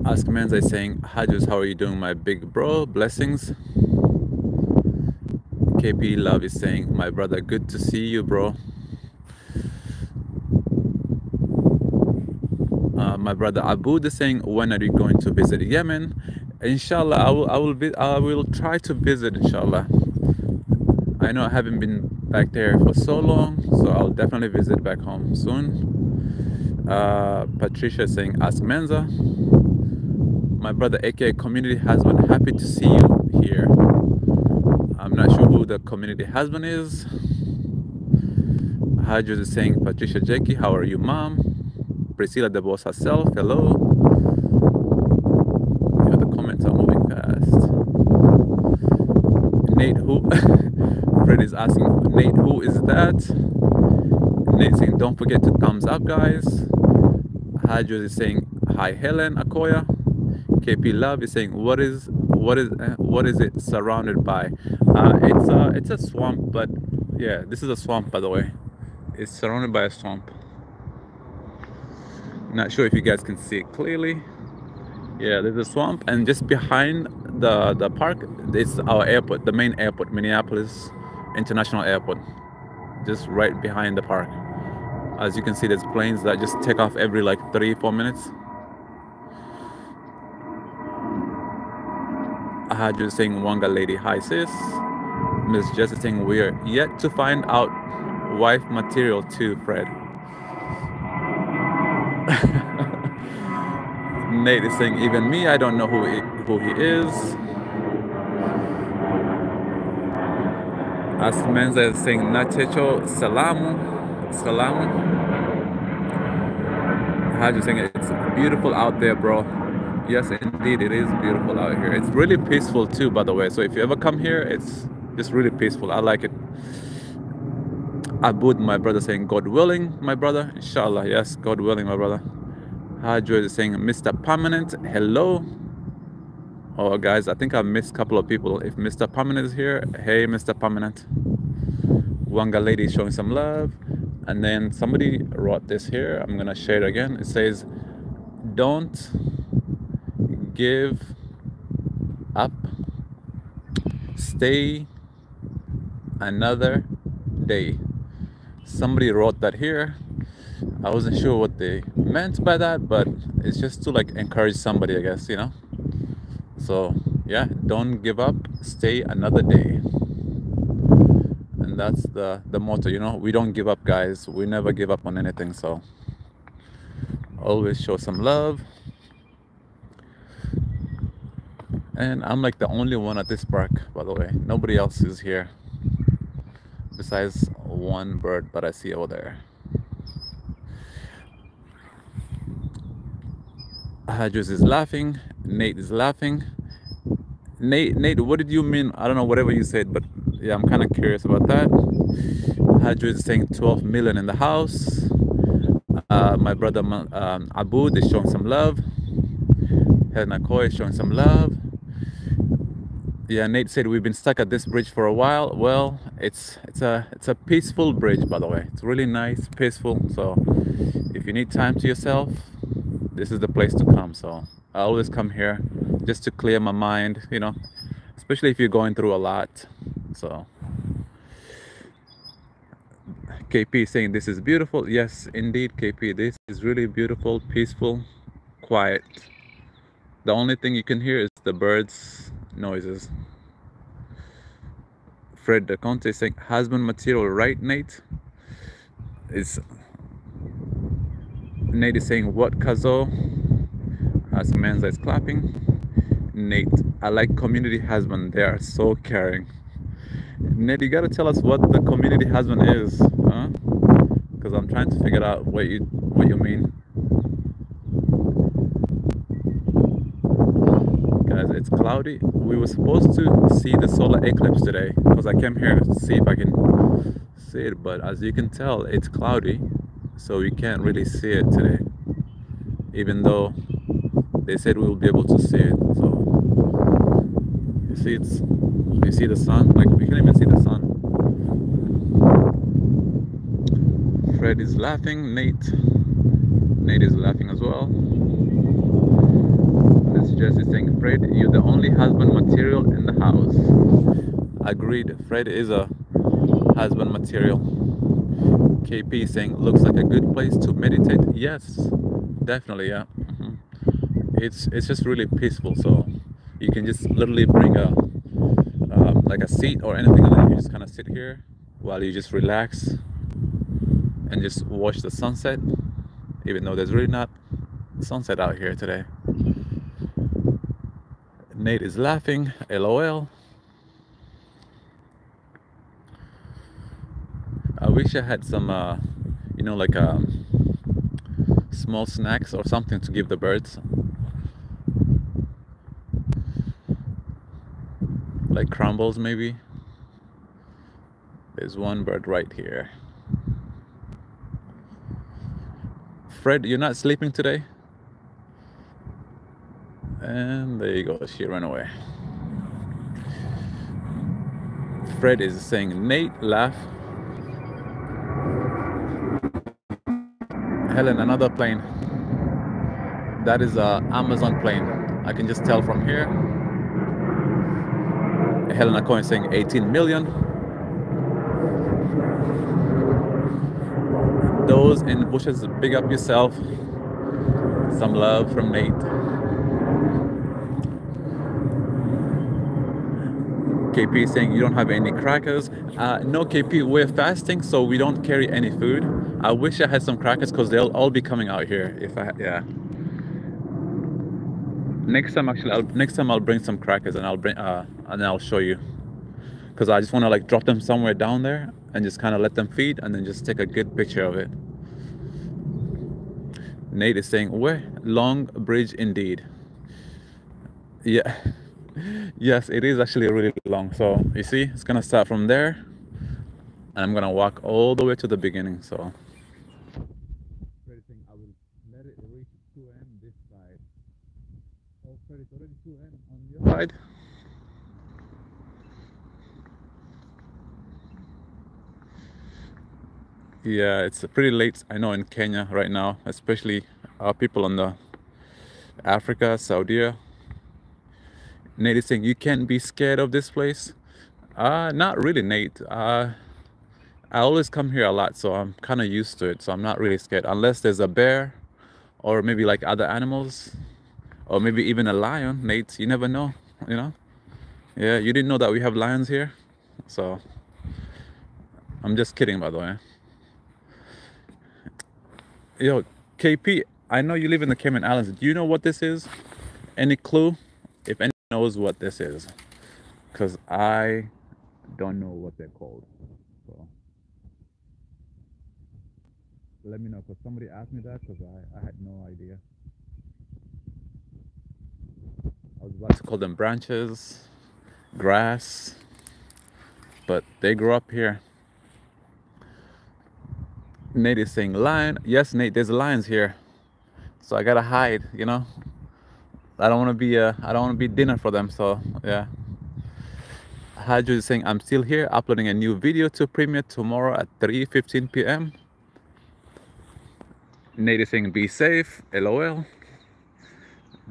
Ask Menza saying, Hajus, how are you doing, my big bro? Blessings. KP Love is saying, my brother, good to see you, bro. Uh, my brother Abu is saying, when are you going to visit Yemen? Inshallah i will i will be i will try to visit inshallah i know i haven't been back there for so long, so I'll definitely visit back home soon. Uh, Patricia saying, Ask Menza. My brother, aka community husband, happy to see you here. I'm not sure who the community husband is. Hajus is saying, Patricia Jackie, how are you, mom? Priscilla the boss herself, hello. Yeah, the comments are moving fast. Nate, who? (laughs) Fred is asking, Nate, who is that? Nate saying, don't forget to thumbs up, guys. Hajus is saying, hi, Helen Akoya. KP Love is saying, what is what is uh, what is it surrounded by? Uh, it's a it's a swamp, but yeah, this is a swamp by the way. It's surrounded by a swamp. Not sure if you guys can see it clearly. Yeah, there's a swamp, and just behind the the park is our airport, the main airport, Minneapolis International Airport, just right behind the park. As you can see, there's planes that just take off every like three, four minutes. I had you saying Wanga lady, hi sis. Miss Jessie saying we're yet to find out wife material too, Fred. (laughs) Nate is saying even me, I don't know who he, who he is. Asmenza is saying Nachecho Salamu. Salamu. Ahad saying it's beautiful out there, bro. Yes, indeed, it is beautiful out here. It's really peaceful too, by the way. So if you ever come here, it's just really peaceful. I like it. Abud, my brother, saying, God willing, my brother. Inshallah, yes, God willing, my brother. Hajo is saying, Mr. Permanent, hello. Oh, guys, I think I missed a couple of people. If Mr. Permanent is here, hey, Mr. Permanent. Wanga lady showing some love. And then somebody wrote this here. I'm going to share it again. It says, don't give up, stay another day. Somebody wrote that here. I wasn't sure what they meant by that, but it's just to like encourage somebody, I guess, you know. So, yeah, don't give up, stay another day. And that's the the motto, you know. We don't give up, guys. We never give up on anything, so always show some love and I'm like the only one at this park by the way nobody else is here besides one bird that I see over there Hajus is laughing Nate is laughing. Nate Nate what did you mean? I don't know whatever you said but yeah I'm kind of curious about that. Hajus is saying 12 million in the house. Uh, my brother um, Abu is showing some love. Helena Koi is showing some love. Yeah nate said we've been stuck at this bridge for a while. Well it's it's a it's a peaceful bridge by the way. It's really nice peaceful. So if you need time to yourself this is the place to come so i always come here just to clear my mind you know especially if you're going through a lot so kp saying this is beautiful yes indeed kp this is really beautiful peaceful quiet the only thing you can hear is the birds noises. Fred the Conte saying husband material, right, Nate? Is Nate is saying what Kazo? As Menza is clapping. Nate, I like community husband. They are so caring. Nate, you gotta tell us what the community husband is, huh? Because I'm trying to figure out what you what you mean. guys it's cloudy we were supposed to see the solar eclipse today because I came here to see if I can see it but as you can tell it's cloudy so we can't really see it today even though they said we will be able to see it so you see it's you see the sun like we can't even see the sun Fred is laughing Nate Nate is laughing as well this Jesse saying, Fred, you're the only husband material in the house. Agreed. Fred is a husband material. KP saying, looks like a good place to meditate. Yes, definitely, yeah. Mm -hmm. It's it's just really peaceful. So you can just literally bring a uh, like a seat or anything, and then you just kind of sit here while you just relax and just watch the sunset even though there's really not sunset out here today Nate is laughing lol I wish I had some uh, you know like um, small snacks or something to give the birds. Like crumbles maybe. There's one bird right here. Fred you're not sleeping today? And there you go she ran away. Fred is saying Nate laugh Helen, another plane. That is a Amazon plane. I can just tell from here. Helena Coin saying 18 million. Those in bushes, big up yourself. Some love from Nate. KP saying you don't have any crackers. Uh, no, KP, we're fasting, so we don't carry any food. I wish I had some crackers because they'll all be coming out here. If I, yeah. Next time, actually, I'll, next time I'll bring some crackers and I'll bring, uh, and I'll show you. Because I just want to like drop them somewhere down there and just kind of let them feed and then just take a good picture of it. Nate is saying, where? Long bridge indeed. Yeah. (laughs) yes, it is actually really long. So you see, it's gonna start from there, and I'm gonna walk all the way to the beginning. So. I will let it reach 2M this side. Oh, it's already 2M on your Yeah, it's pretty late. I know in Kenya right now, especially our people on the Africa, Saudi Nate is saying, you can't be scared of this place. Uh, not really, Nate. Uh, I always come here a lot, so I'm kind of used to it. So I'm not really scared unless there's a bear or maybe like other animals or maybe even a lion, Nate. You never know, you know? Yeah, you didn't know that we have lions here. So I'm just kidding, by the way. Yo, KP, I know you live in the Cayman Islands. Do you know what this is? Any clue? If anyone knows what this is because I don't know what they're called. So let me know because somebody asked me that because I, I had no idea. I was about to call them branches, grass, but they grow up here. Nate is saying lion. Yes, Nate, there's lions here. So I gotta hide, you know? I don't want to be uh, I don't want to be dinner for them. So yeah. Haju is saying I'm still here uploading a new video to premiere tomorrow at 3:15 p.m. Nate is saying be safe. LOL.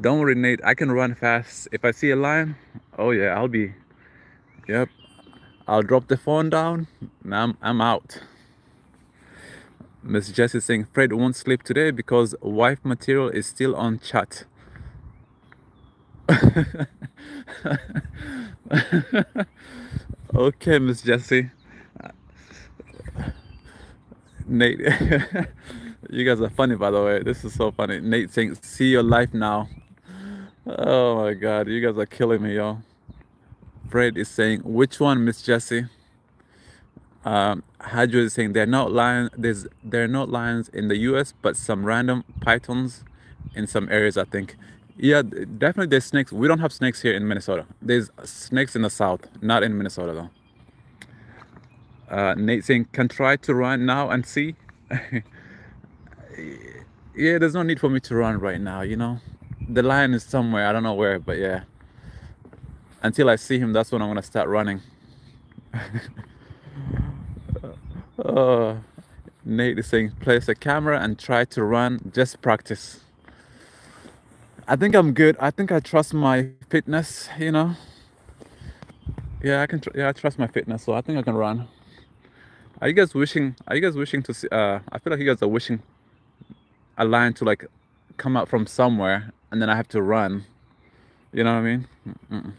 Don't worry, Nate. I can run fast. If I see a lion, oh yeah, I'll be. Yep. I'll drop the phone down. I'm, I'm out. Miss Jessie saying Fred won't sleep today because wife material is still on chat. (laughs) okay, Miss Jessie. Nate, (laughs) you guys are funny, by the way. This is so funny. Nate saying, "See your life now." Oh my God, you guys are killing me, yo. Fred is saying, "Which one, Miss Jessie?" Um, Hadjo is saying, "They're not lions. There's there are not lions in the U.S., but some random pythons in some areas, I think." Yeah, definitely there's snakes. We don't have snakes here in Minnesota. There's snakes in the south, not in Minnesota though. Uh, Nate saying, can try to run now and see. (laughs) yeah, there's no need for me to run right now, you know. The lion is somewhere, I don't know where, but yeah. Until I see him, that's when I'm gonna start running. uh, (laughs) Nate is saying, place a camera and try to run, just practice. I think I'm good. I think I trust my fitness, you know. Yeah, I can. yeah, I trust my fitness, so I think I can run. Are you guys wishing? Are you guys wishing to see? Uh, I feel like you guys are wishing a lion to like come out from somewhere, and then I have to run. You know what I mean? Mm -mm.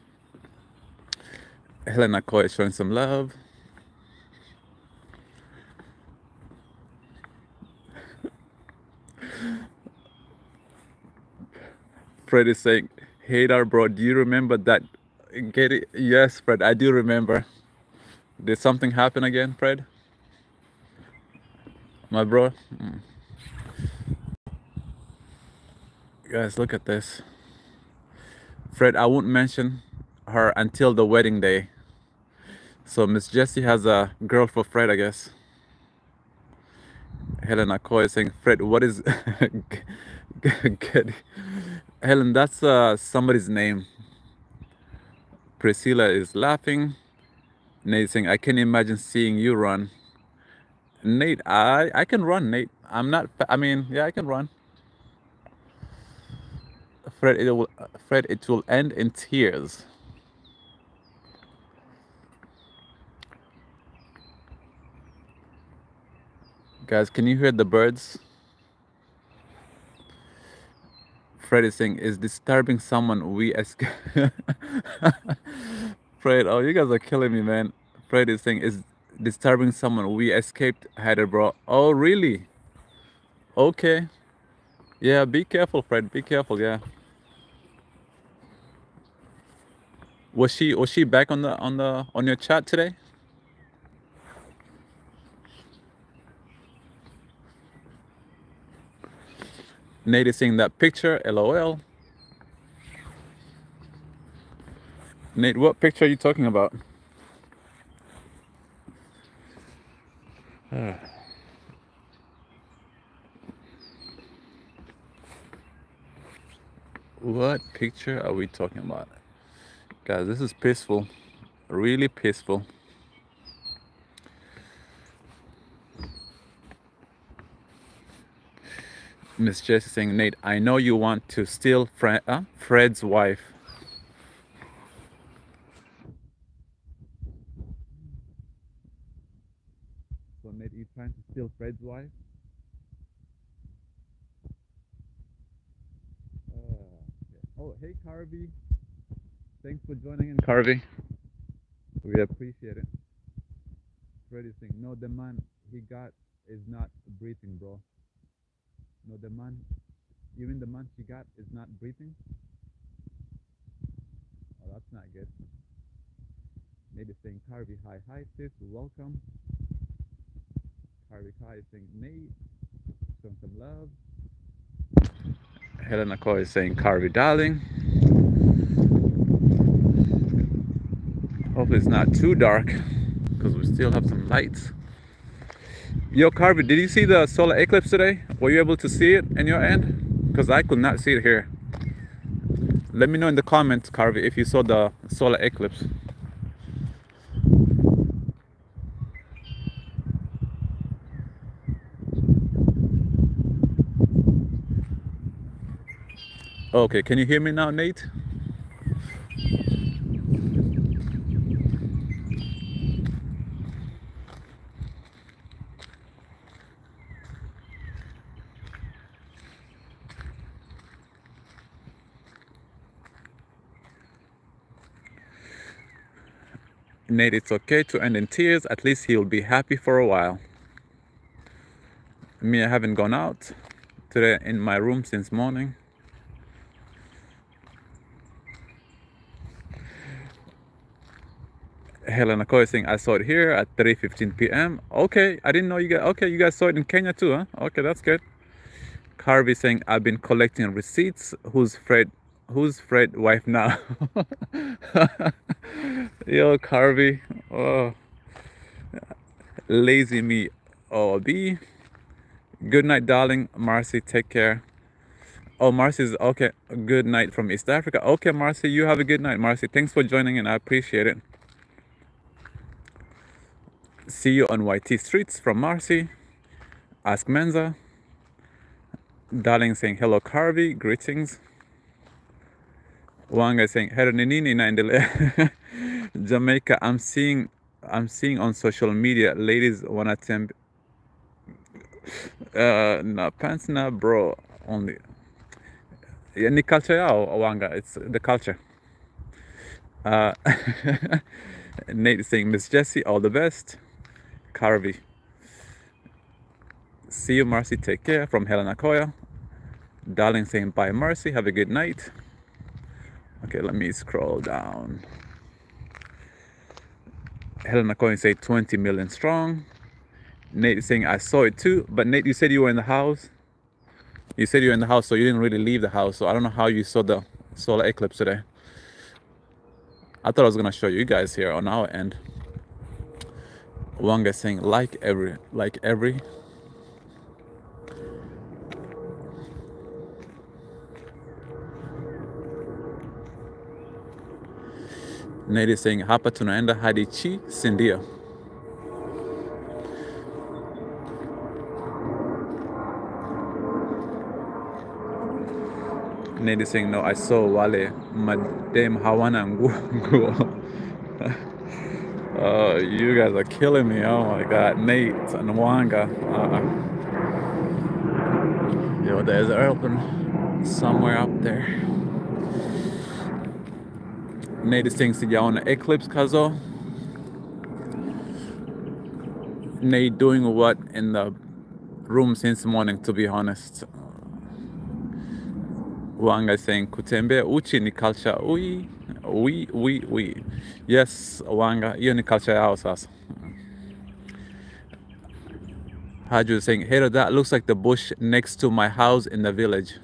Helena Coy is showing some love. Fred is saying, Haydar, bro, do you remember that? Get it? Yes, Fred, I do remember. Did something happen again, Fred? My bro? Mm. Guys, look at this. Fred, I won't mention her until the wedding day. So Miss Jessie has a girl for Fred, I guess. Helen Coy is saying, Fred, what is (laughs) good? Helen, that's uh, somebody's name. Priscilla is laughing. Nate saying, I can imagine seeing you run. Nate, I, I can run, Nate. I'm not, I mean, yeah, I can run. Fred, it will, Fred, it will end in tears. Guys, can you hear the birds? Fred is saying, is disturbing someone we ask. (laughs) Fred, oh, you guys are killing me, man. Fred is saying, is disturbing someone we escaped Haydar, Oh, really? Okay. Yeah, be careful, Fred. Be careful, yeah. Was she was she back on the on the on your chat today? Nate is seeing that picture, lol. Nate, what picture are you talking about? Hmm. what picture are we talking about? Guys, this is peaceful. Really peaceful. Miss Jessie saying, Nate, I know you want to steal Fred, uh, Fred's wife. So Nate, you trying to steal Fred's wife? Uh, oh, hey Carvey. Thanks for joining in, Carvey. We appreciate it. Fred is saying, no, the man he got is not breathing, bro. No, the man, even the man she got is not breathing. Oh, that's not good. Is saying, Carvey, hi, hi, sis, welcome. Carvey Kai is saying, Nate, some some love. Helena Coy is saying, Carvey, darling. Hopefully it's not too dark because we still have some lights. Yo, Carvey, did you see the solar eclipse today? Were you able to see it in your end? Because I could not see it here. Let me know in the comments, Carvey, if you saw the solar eclipse. Okay, can you hear me now, Nate? Nate, it's okay to end in tears. At least he'll be happy for a while. Me, I haven't gone out today in my room since morning. Helena Coy saying I saw it here at 3:15 p.m. Okay, I didn't know you guys. Okay, you guys saw it in Kenya too, huh? Okay, that's good. Carvey saying I've been collecting receipts. Who's Fred? Who's Fred wife now? (laughs) Yo, Carvey. Oh, lazy me. Oh, B. Good night, darling. Marcy, take care. Oh, Marcy's okay. Good night from East Africa. Okay, Marcy, you have a good night, Marcy. Thanks for joining in. I appreciate it. See you on YT Streets from Marcy. Ask Menza. Darling saying hello, Carvey. Greetings. Wanga saying hello, Ninini Naindele. (laughs) Jamaica. I'm seeing. I'm seeing on social media. Ladies wanna temp. Uh, no pants, na bro. Only. Yeah, ni culture yao, Wanga. It's the culture. Uh, (laughs) Nate saying Miss Jessie, all the best. Carvey. See you, Marcy. Take care. From Helena Koya. Darling saying bye, Marcy. Have a good night. Okay, let me scroll down. Helena Cohen say 20 million strong. Nate is saying I saw it too, but Nate, you said you were in the house. You said you were in the house, so you didn't really leave the house. So I don't know how you saw the solar eclipse today. I thought I was gonna show you guys here on our end. One guy saying like every, like every. Is saying hapa tunaenda hadi chi sindio. Nate is saying no, I saw wale madem hawana nguo. (laughs) Oh, you guys are killing me. Oh my God, Nate and Wanga. Uh, yo, there's an airplane somewhere up there. Is saying sijaona eclipse kazo. Nate doing what in the room since morning to be honest. Wanga saying kutembea uchi ni culture. Ui, ui, ui, ui. Yes, Wanga, hiyo ni culture yao sasa. Haju saying, hey, that looks like the bush next to my house in the village.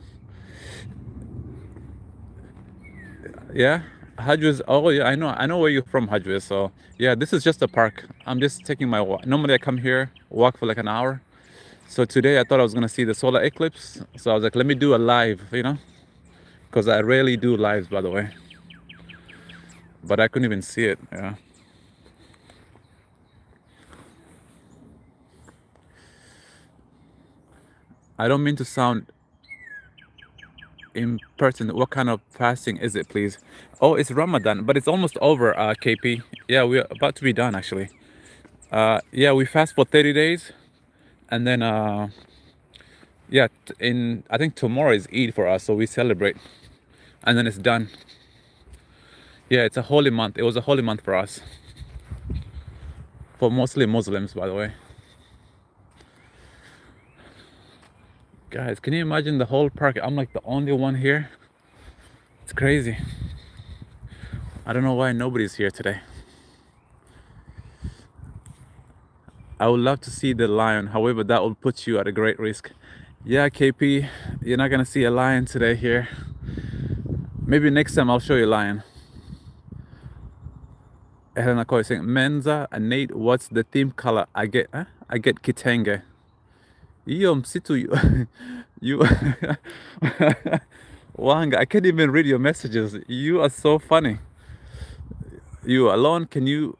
Yeah, Haju is, oh yeah, I know, I know where you're from, Haju. So yeah, this is just a park. I'm just taking my walk. Normally I come here, walk for like an hour. So today I thought I was gonna see the solar eclipse. So I was like, let me do a live, you know, because I rarely do lives, by the way but I couldn't even see it. Yeah. I don't mean to sound impertinent. What kind of fasting is it, please? Oh, it's Ramadan, but it's almost over, uh, KP. Yeah, we're about to be done, actually. Uh, yeah, we fast for 30 days. And then, uh, yeah, in I think tomorrow is Eid for us, so we celebrate. And then it's done. Yeah, it's a holy month. It was a holy month for us. For mostly Muslims, by the way. Guys, can you imagine the whole park? I'm like the only one here. It's crazy. I don't know why nobody's here today. I would love to see the lion. However, that will put you at a great risk. Yeah, KP, you're not gonna see a lion today here. Maybe next time I'll show you a lion. Helena Koi saying, Menza and Nate, what's the theme color? I get, huh? I get kitenge. Iyo msitu, you, (laughs) you (laughs) Wanga, I can't even read your messages. You are so funny. You alone, can you,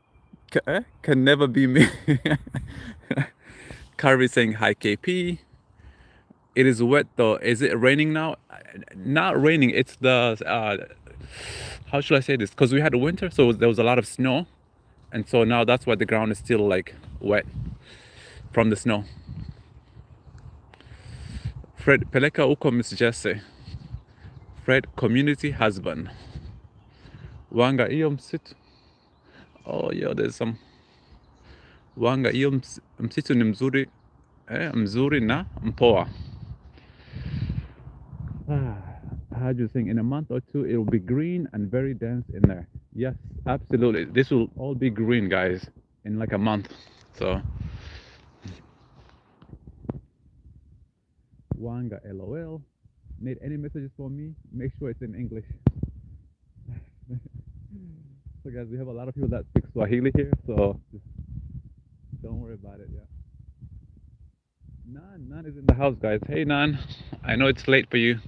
can, eh? can never be me. (laughs) Carvey saying, hi KP. It is wet though. Is it raining now? Not raining, it's the, uh, how should I say this? Because we had a winter, so there was a lot of snow, and so now that's why the ground is still like wet from the snow. Fred Peleka uko Miss Jesse. Fred community husband. Wanga iyo msitu. Oh yo, there's some. Wanga iyo msitu ni mzuri, eh, mzuri na mpoa. Ah how do you think in a month or two it will be green and very dense in there yes absolutely this will all be green guys in like a month so wanga lol need any messages for me? Make sure it's in english. (laughs) So guys we have a lot of people that speak swahili here so just don't worry about it yeah. Nan nan is in the house guys. Hey nan. I know it's late for you.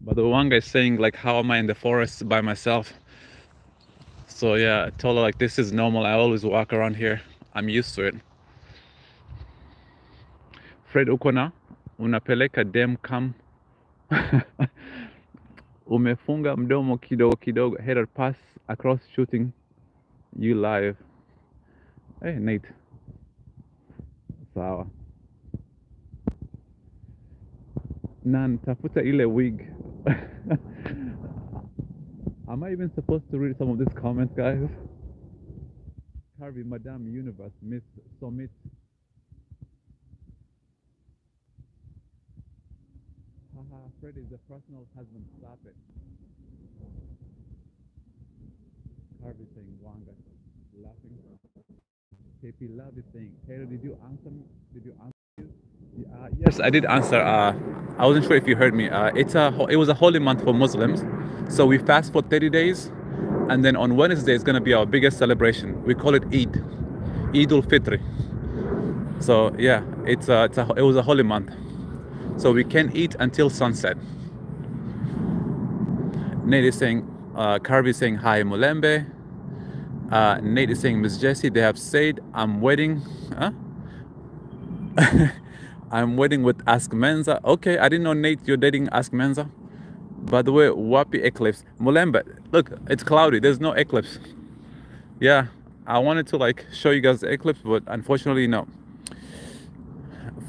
But the one guy saying like how am i in the forest by myself? So yeah i told her like this is normal. I always walk around here. I'm used to it fred ukona unapeleka dem kam. (laughs) Umefunga mdomo kidogo kidogo header pass across shooting you live. Hey nate. Sawa. Nan tafuta ile wig. (laughs) Am I even supposed to read some of these comments, guys? Harvey, Madame Universe, Miss Summit. Haha, Fred is a personal husband. Stop it. Harvey saying Wanga. Laughing. KP Love is Taylor, did you answer me? Did you answer? Uh, yes, I did answer. Uh, I wasn't sure if you heard me. Uh, it's a it was a holy month for Muslims, so we fast for 30 days, and then on Wednesday is going to be our biggest celebration. We call it Eid, Eid ul Fitr. So yeah, it's a, it's a it was a holy month, so we can eat until sunset. Nate is saying, uh, Carby saying hi Mulembe. Uh, Nate is saying Miss Jessie. They have said I'm waiting. Huh? (laughs) I'm waiting with Ask Menza. Okay, I didn't know Nate you're dating Ask Menza. By the way, Wapi eclipse. Mulembe, look, it's cloudy. There's no eclipse. Yeah, I wanted to like show you guys the eclipse, but unfortunately, no.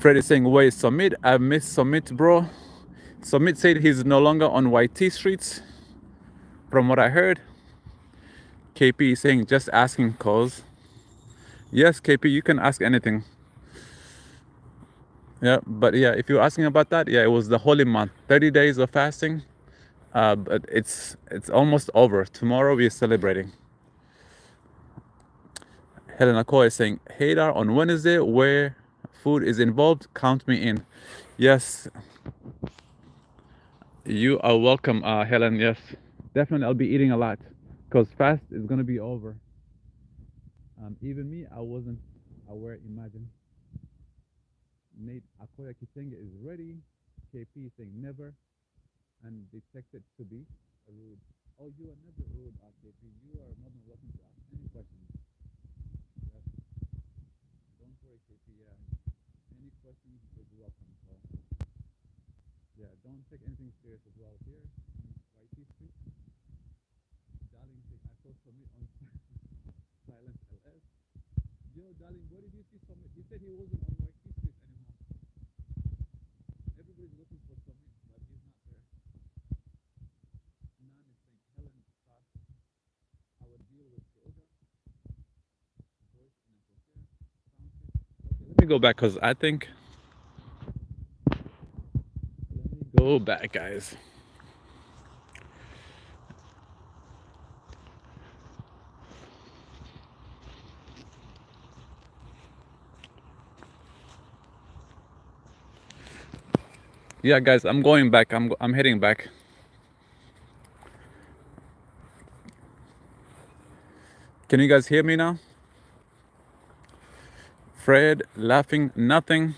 Fred is saying, wait, Summit? I missed Summit, bro. Summit said he's no longer on YT streets, from what I heard. KP is saying, just asking cause. Yes, KP, you can ask anything. Yeah, but yeah, if you're asking about that, yeah, it was the holy month, 30 days of fasting. Uh, but it's it's almost over. Tomorrow we're celebrating. Helena Coy is saying, Haydar on Wednesday where food is involved, count me in. Yes. You are welcome, uh, Helen. Yes, definitely I'll be eating a lot because fast is gonna be over. Um, even me, I wasn't aware, imagine. Nate Akoya Kitenge is ready. KP saying never and detected to be rude. Oh, you are never rude, uh, KP. You are more than welcome to ask any questions. Yes. Don't worry, KP. Yeah. Any questions is welcome. So, yeah, don't take anything serious as well here on YT Street. Darling, say, I saw Summit on Silence LS. Yo, darling, where did you see He wasn't on YT Street anymore. Everybody's looking for Summit, but he's not there. Nan is saying, Helen. I will deal with yoga. Let me go back because I think. Let me go back, guys. Yeah, guys, I'm going back. I'm I'm heading back. Can you guys hear me now? Fred laughing, nothing.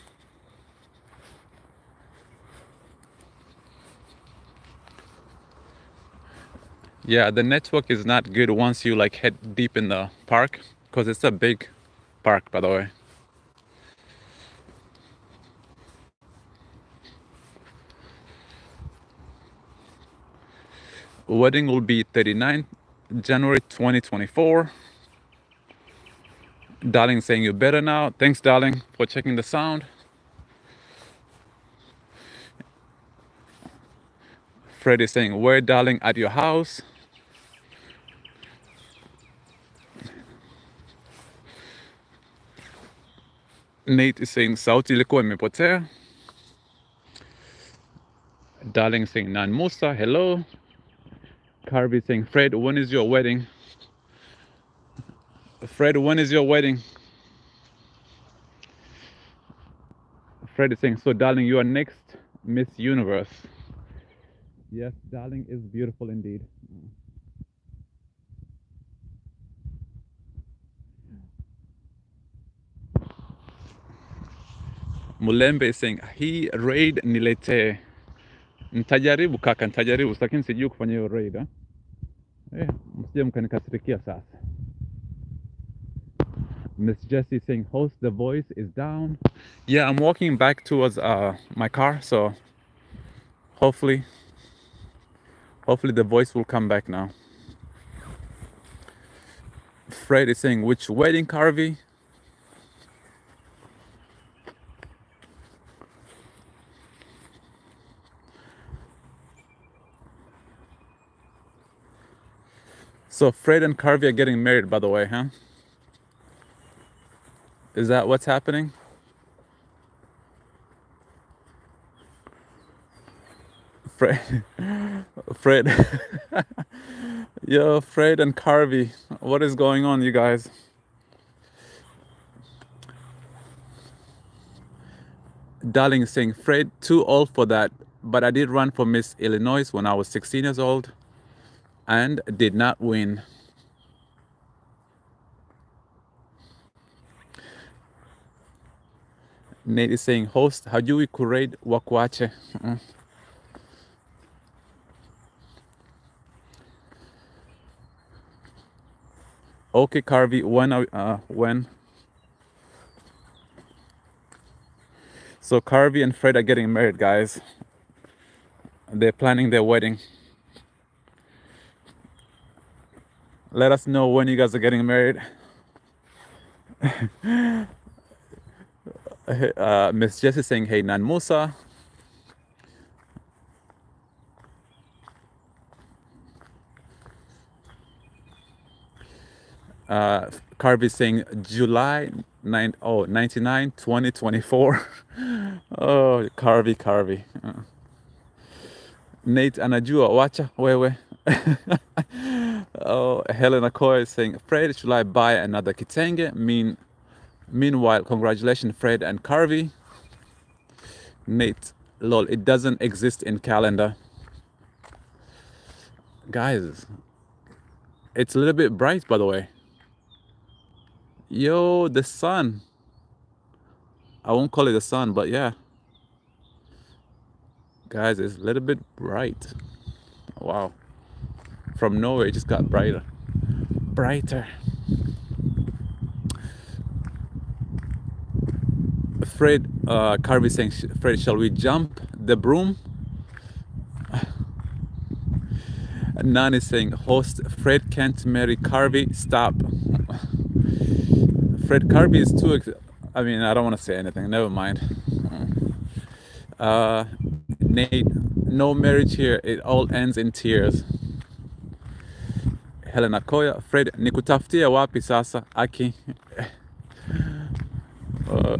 Yeah, the network is not good once you like head deep in the park because it's a big park, by the way. Wedding will be 39 January 2024. Darling saying you're better now. Thanks, darling, for checking the sound. Fred is saying, Where, darling, at your house? Nate is saying, Sauti ilikuwa imepotea. Darling saying, Nan Musa, hello. Carby saying, Fred, when is your wedding? Fred, when is your wedding? Fred is saying, so darling, you are next Miss Universe. Yes, darling is beautiful indeed. Mulembe is saying, he raid nilete. Nitajaribu kaka, nitajaribu, lakini sijui kufanya hiyo raid. Eh, eh msije mkanikasirikia sasa. Miss Jessie saying, host, the voice is down. Yeah, I'm walking back towards uh, my car, so hopefully, hopefully the voice will come back now. Fred is saying, which wedding, Carvey? So Fred and Carvey are getting married, by the way, huh? Is that what's happening? Fred, (laughs) Fred, (laughs) yo, Fred and Carvey, what is going on, you guys? Darling saying, Fred, too old for that, but I did run for Miss Illinois when I was 16 years old and did not win. Nate is saying, host, how do we curate wakwache? Mm. Okay, Carvey, when are, uh, when? So Carvey and Fred are getting married, guys. They're planning their wedding. Let us know when you guys are getting married. (laughs) uh, Miss Jessie saying, hey, Nan Musa. Uh, Carvey saying July 9, oh, 99, 2024. (laughs) oh, Carvey, Carvey. Uh. Nate anajua wacha wewe. (laughs) oh, Helena Coy is saying, Fred, should I buy another kitenge? Mean Meanwhile, congratulations, Fred and Carvey. Nate, lol, it doesn't exist in calendar. Guys, it's a little bit bright, by the way. Yo, the sun. I won't call it the sun, but yeah. Guys, it's a little bit bright. Wow. From nowhere, it just got brighter. Brighter. Fred uh, Carvey saying, Fred, shall we jump the broom? Nan is saying, host, Fred can't marry Carvey, stop. Fred Carvey is too, I mean, I don't want to say anything, never mind. Uh, Nate, no marriage here, it all ends in tears. Helena Koya, Fred, nikutafutia wapi sasa, aki. Uh,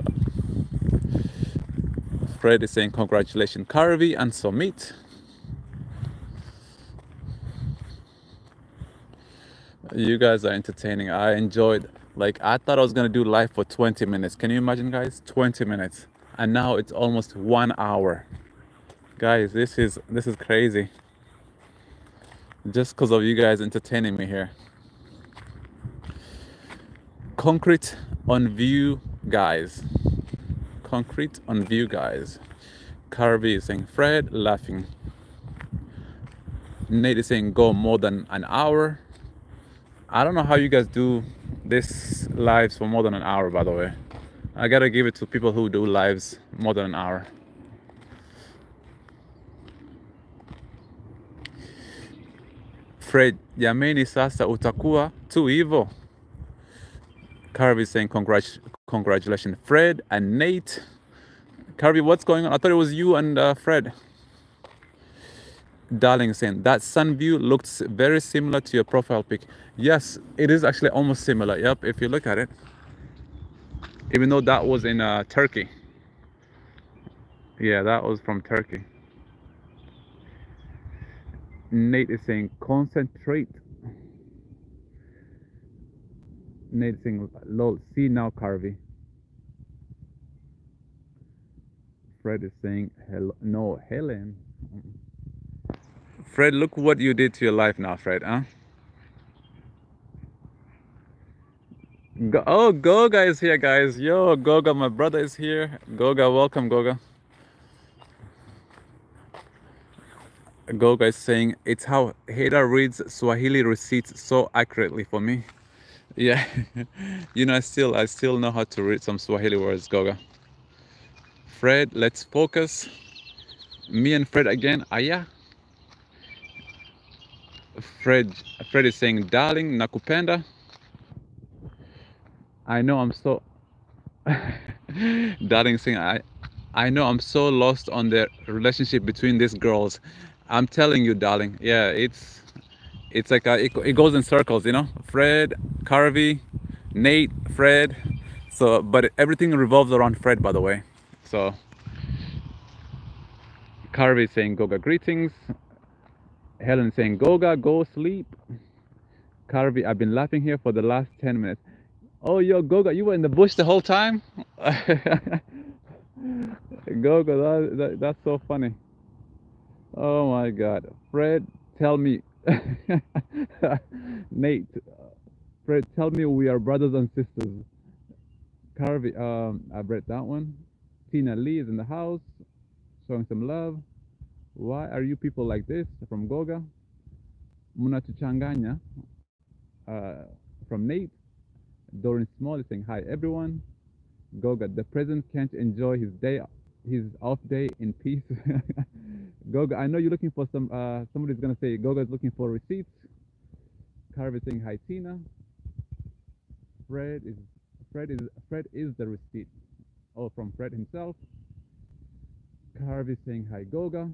Fred is saying congratulations Carvey and Summit. You guys are entertaining. I enjoyed like I thought I was gonna do live for 20 minutes. Can you imagine guys? 20 minutes. And now it's almost one hour. Guys, this is this is crazy. Just because of you guys entertaining me here. Concrete on view guys. Concrete on view guys. Carvey is saying Fred laughing. Nate is saying go more than an hour. I don't know how you guys do this lives for more than an hour by the way. I gotta give it to people who do lives more than an hour Fred jameni sasa utakuwa tu hivyo Carvey saying Congrat congratulations, Fred and Nate. Carvey, what's going on? I thought it was you and uh, Fred. Darling saying that sun view looks very similar to your profile pic. Yes, it is actually almost similar. Yep, if you look at it. Even though that was in uh, Turkey. Yeah, that was from Turkey. Nate is saying concentrate Nate is saying, lol, see now, Carvey. Fred is saying, hello, no, Helen. Fred, look what you did to your life now, Fred, huh? Go oh, Goga is here, guys. Yo, Goga, my brother is here. Goga, welcome, Goga. Goga is saying, it's how Haydar reads Swahili receipts so accurately for me. Yeah, (laughs) you know, I still, I still know how to read some Swahili words, Goga. Fred, let's focus. Me and Fred again, ah, aya. Fred, Fred is saying, darling, nakupenda. I know I'm so, (laughs) darling saying, I, I know I'm so lost on the relationship between these girls. I'm telling you, darling, yeah, it's, it's like a, it, it goes in circles, you know. Fred, Carvey, Nate, Fred. So, but everything revolves around Fred, by the way. So, Carvey saying Goga greetings. Helen saying Goga go sleep. Carvey, I've been laughing here for the last 10 minutes. Oh, yo, Goga, you were in the bush the whole time? (laughs) Goga, that, that, that's so funny. Oh my God. Fred, tell me. (laughs) Nate, Fred, tell me we are brothers and sisters. Carvey, um, I read that one. Tina Lee is in the house, showing some love. Why are you people like this? From Goga. Munatuchanganya, uh, from Nate. Doran Small is saying hi everyone. Goga, the president can't enjoy his day, his off day in peace. (laughs) Goga, I know you're looking for some. Uh, somebody's gonna say Goga is looking for receipts. Carver saying hi Tina. Fred is Fred is Fred is the receipt. Oh, from Fred himself. Carvey saying hi Goga.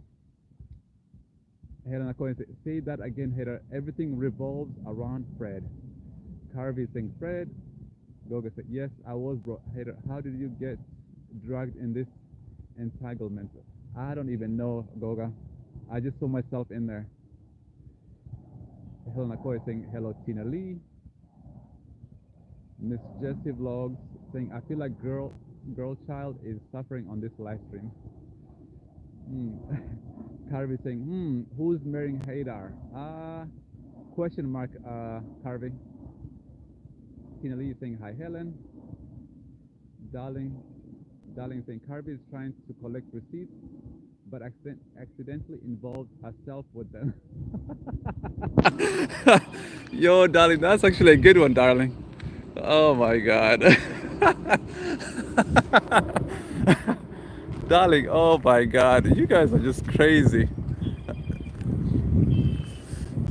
Helena Cohen say, say that again, Haydar. Everything revolves around Fred. Carvey saying Fred. Goga said, Yes, I was bro. How did you get dragged in this entanglement? I don't even know, Goga. I just saw myself in there. Helena Coy saying hello, Tina Lee. Miss Jessie Vlogs saying, I feel like girl girl child is suffering on this live stream. Hmm. (laughs) Carvey saying, hmm, who's marrying Haydar? Uh, question mark, uh, Carvey. Tina Lee saying, hi, Helen. Darling, Darling saying, Carvey is trying to collect receipts, but accident accidentally involved herself with them. (laughs) Yo, darling, that's actually a good one, darling. Oh my God. (laughs) darling, oh my God. You guys are just crazy.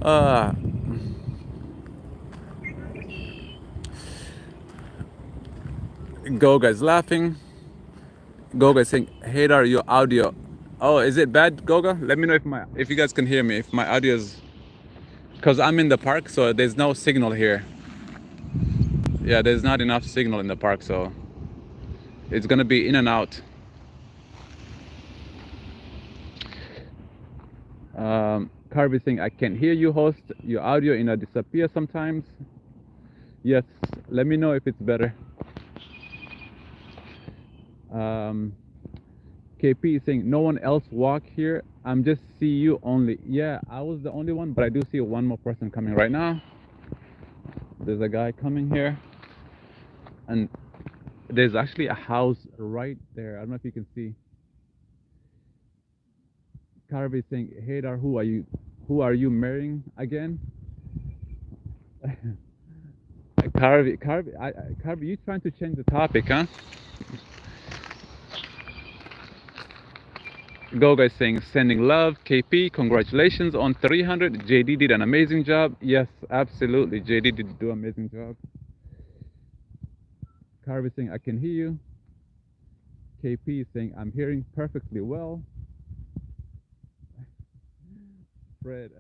Uh, Goga is laughing. Goga is saying, Haydar, your audio. Oh, is it bad, Goga? Let me know if my if you guys can hear me, if my audio is because I'm in the park, so there's no signal here. Yeah, there's not enough signal in the park, so it's gonna be in and out. Um, Carvey saying, I can't hear you, host. Your audio in a disappear sometimes. Yes, let me know if it's better. Um, KP is saying, no one else walk here. I'm just see you only. Yeah, I was the only one, but I do see one more person coming right now. There's a guy coming here. And there's actually a house right there. I don't know if you can see. Carvey saying, "Hey, Dar, who are you? Who are you marrying again?" (laughs) Carvey, Carvey, I, you trying to change the topic, huh? Goga is saying, sending love. KP, congratulations on 300. JD did an amazing job. Yes, absolutely. JD did do amazing job. Carvey saying, I can hear you. KP saying, I'm hearing perfectly well. Fred.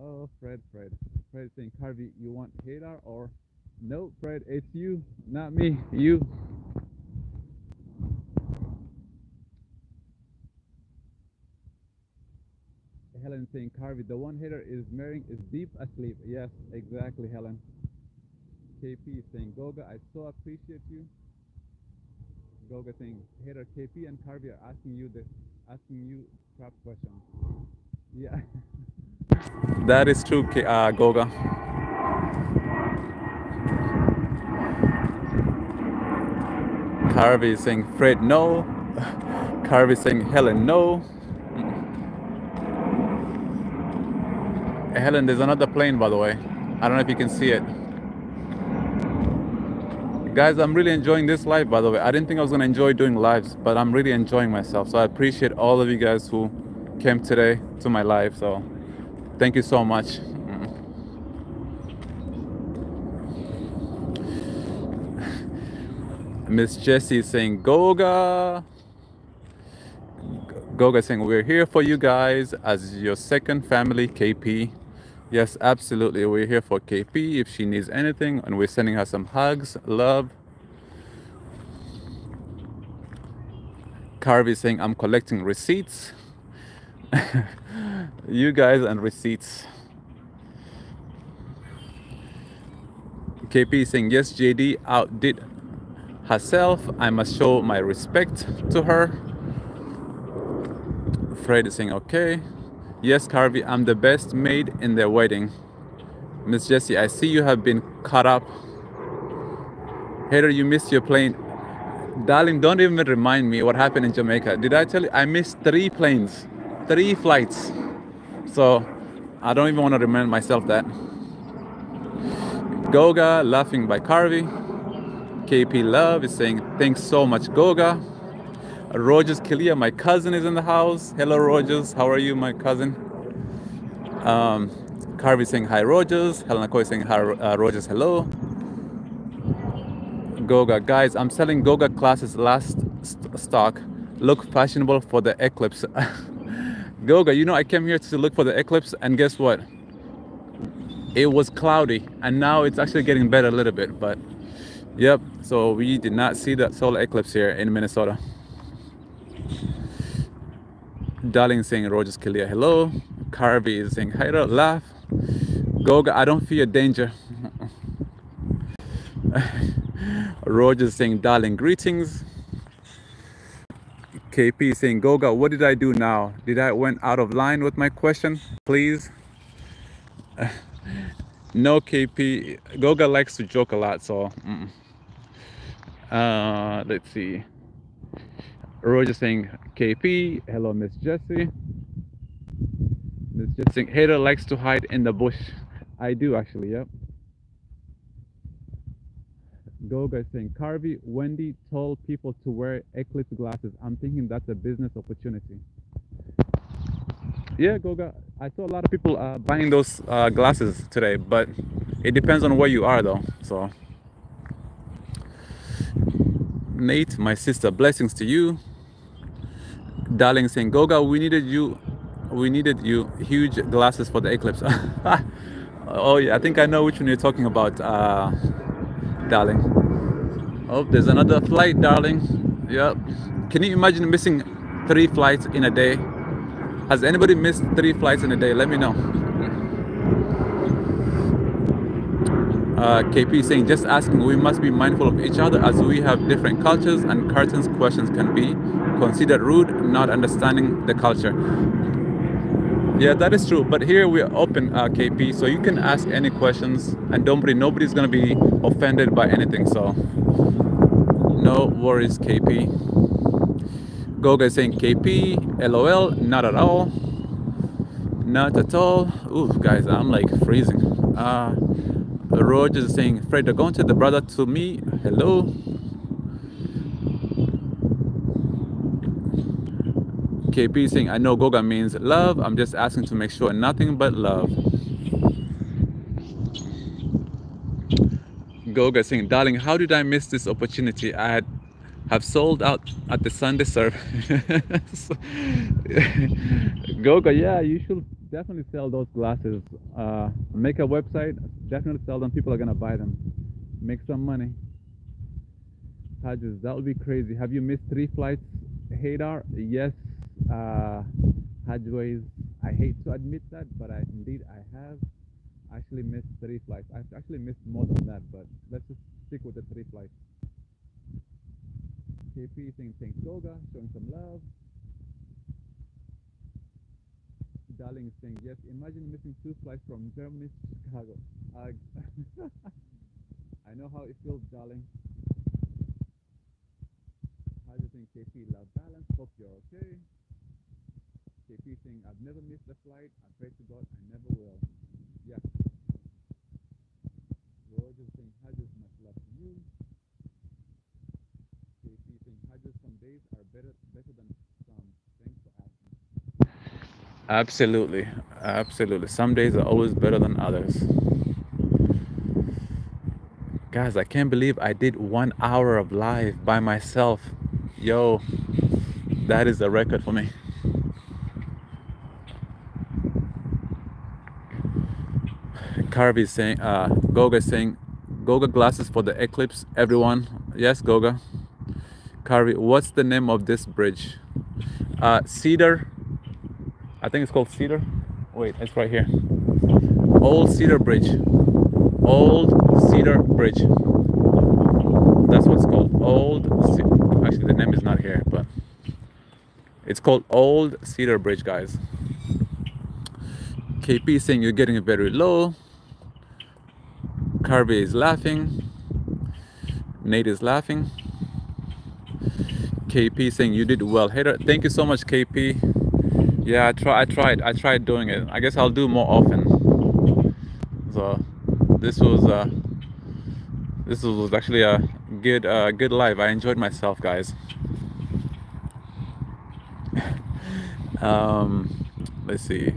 Oh, Fred, Fred. Fred saying, Carvey, you want Haydar or no, Fred, it's you, not me, you. Helen saying, Carvey, the one Haydar is marrying is deep asleep. Yes, exactly, Helen. KP saying, Goga, I so appreciate you. Goga saying, Haydar KP and Carvey are asking you the asking you trap questions. Yeah. (laughs) that is true, uh, Goga. Carvey saying, Fred, no. (laughs) Carvey saying, Helen, no. Helen, there's another plane, by the way. I don't know if you can see it. Guys, I'm really enjoying this live, by the way. I didn't think I was going to enjoy doing lives, but I'm really enjoying myself. So I appreciate all of you guys who came today to my live. So thank you so much. Mm-hmm. Miss Jessie is saying, Goga. Goga saying, we're here for you guys as your second family, KP. Yes, absolutely. We're here for KP if she needs anything, and we're sending her some hugs, love. Carvey saying I'm collecting receipts. (laughs) you guys and receipts. KP saying yes, JD outdid herself. I must show my respect to her. Fred is saying okay. Yes, Carvey, I'm the best maid in their wedding. Miss Jessie, I see you have been caught up. Haydar, you missed your plane. Darling, don't even remind me what happened in Jamaica. Did I tell you? I missed three planes, three flights. So I don't even want to remind myself that. Goga laughing by Carvey. KP Love is saying, thanks so much, Goga. Rogers Kalia, my cousin, is in the house. Hello, Rogers. How are you, my cousin? Um, Carvey saying hi, Rogers. Helena Coy saying hi, uh, Rogers. Hello. Goga, guys, I'm selling Goga classes last st stock. Look fashionable for the eclipse. (laughs) Goga, you know I came here to look for the eclipse, and guess what? It was cloudy, and now it's actually getting better a little bit. But yep, so we did not see the solar eclipse here in Minnesota. Darling saying Rogers Kalia, hello. Carvey is saying hi, laugh. Goga, I don't fear danger. (laughs) Rogers saying darling greetings. KP saying Goga, what did I do now? Did I went out of line with my question? Please. (laughs) no KP. Goga likes to joke a lot, so mm. uh, let's see. Roger saying KP. Hello, Miss Jessie. Miss Jessie Haydar likes to hide in the bush. I do actually, yep. Goga saying Carvey, Wendy told people to wear eclipse glasses. I'm thinking that's a business opportunity. Yeah, Goga, I saw a lot of people uh, buying those uh, glasses today, but it depends on where you are though. So, Nate, my sister, blessings to you. Darling saying, Goga, we needed you, we needed you huge glasses for the eclipse. (laughs) oh yeah, I think I know which one you're talking about, uh, darling. Oh, there's another flight, darling. Yep. Can you imagine missing three flights in a day? Has anybody missed three flights in a day? Let me know. Uh, KP saying, just asking, we must be mindful of each other as we have different cultures and curtains questions can be considered rude, not understanding the culture. Yeah, that is true. But here we are open, uh, KP, so you can ask any questions and don't worry, nobody's to be offended by anything. So no worries, KP. Goga is saying KP, LOL, not at all. Not at all. Ooh, guys, I'm like freezing. Uh, Rogers is saying, Fred Dagonte, the brother to me, hello. KP saying, I know Goga means love. I'm just asking to make sure nothing but love. Goga saying, darling, how did I miss this opportunity? I had have sold out at the Sunday service. (laughs) Goga, yeah, you should definitely sell those glasses. Uh, make a website, definitely sell them. People are gonna buy them. Make some money. Hajjus, that would be crazy. Have you missed three flights, Haydar? Yes, uh, Hajways. I hate to admit that, but I indeed I have actually missed three flights. I've actually missed more than that, but let's just stick with the three flights. KP saying thanks Goga, showing some love. Darling saying yes. Imagine missing two flights from Germany to Chicago. Uh, (laughs) I know how it feels, darling. How do you think KP love balance? Hope you're okay. KP saying I've never missed a flight. I pray to God I never will. Yeah. Roger saying hi, just much love to you. some days are better better than some. Thanks for asking. Absolutely, absolutely. Some days are always better than others. Guys, I can't believe I did one hour of live by myself. Yo, that is a record for me. Carvey saying, uh, Goga is saying, Goga glasses for the eclipse. Everyone, yes, Goga. Carvey, what's the name of this bridge? Uh, Cedar. I think it's called Cedar. Wait, it's right here. Old Cedar Bridge. Old Cedar Bridge. That's what's called. Old. Actually, the name is not here, but it's called Old Cedar Bridge, guys. KP saying you're getting very low. Carvey is laughing. Nate is laughing. KP saying you did well. Haydar, thank you so much, KP. Yeah, I try. I tried. I tried doing it. I guess I'll do more often. So this was uh, this was actually a good uh, good live. I enjoyed myself, guys. (laughs) um, let's see.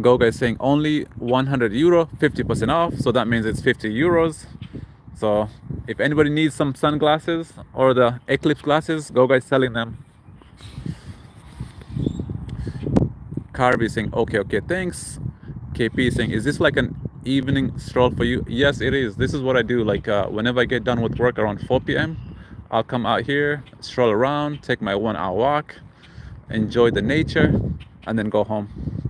Goga is saying only 100 euro, 50% off. So that means it's 50 euros. So if anybody needs some sunglasses or the Eclipse glasses, Goga is selling them. Carby saying, okay, okay, thanks. KP saying, is this like an evening stroll for you? Yes, it is. This is what I do. Like uh, whenever I get done with work around 4 p.m., I'll come out here, stroll around, take my one hour walk, enjoy the nature, and then go home.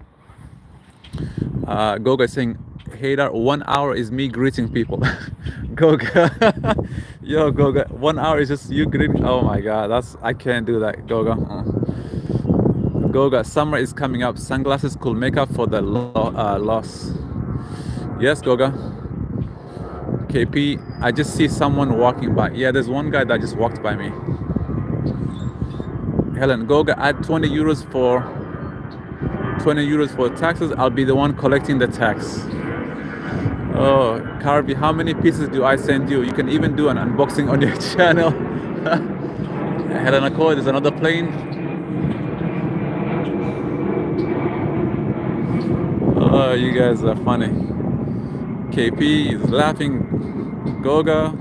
Uh, Goga is saying, Haydar, one hour is me greeting people. (laughs) Goga, (laughs) yo, Goga, one hour is just you greeting. Oh my God, that's I can't do that, Goga. Uh. Goga, summer is coming up. Sunglasses could make up for the lo uh, loss. Yes, Goga. KP, I just see someone walking by. Yeah, there's one guy that just walked by me. Helen, Goga, add 20 euros for 20 euros for taxes. I'll be the one collecting the tax. Oh, Carby, how many pieces do I send you? You can even do an unboxing on your (laughs) channel. (laughs) Helena Coy, there's another plane. Oh, you guys are funny. KP is laughing. Goga.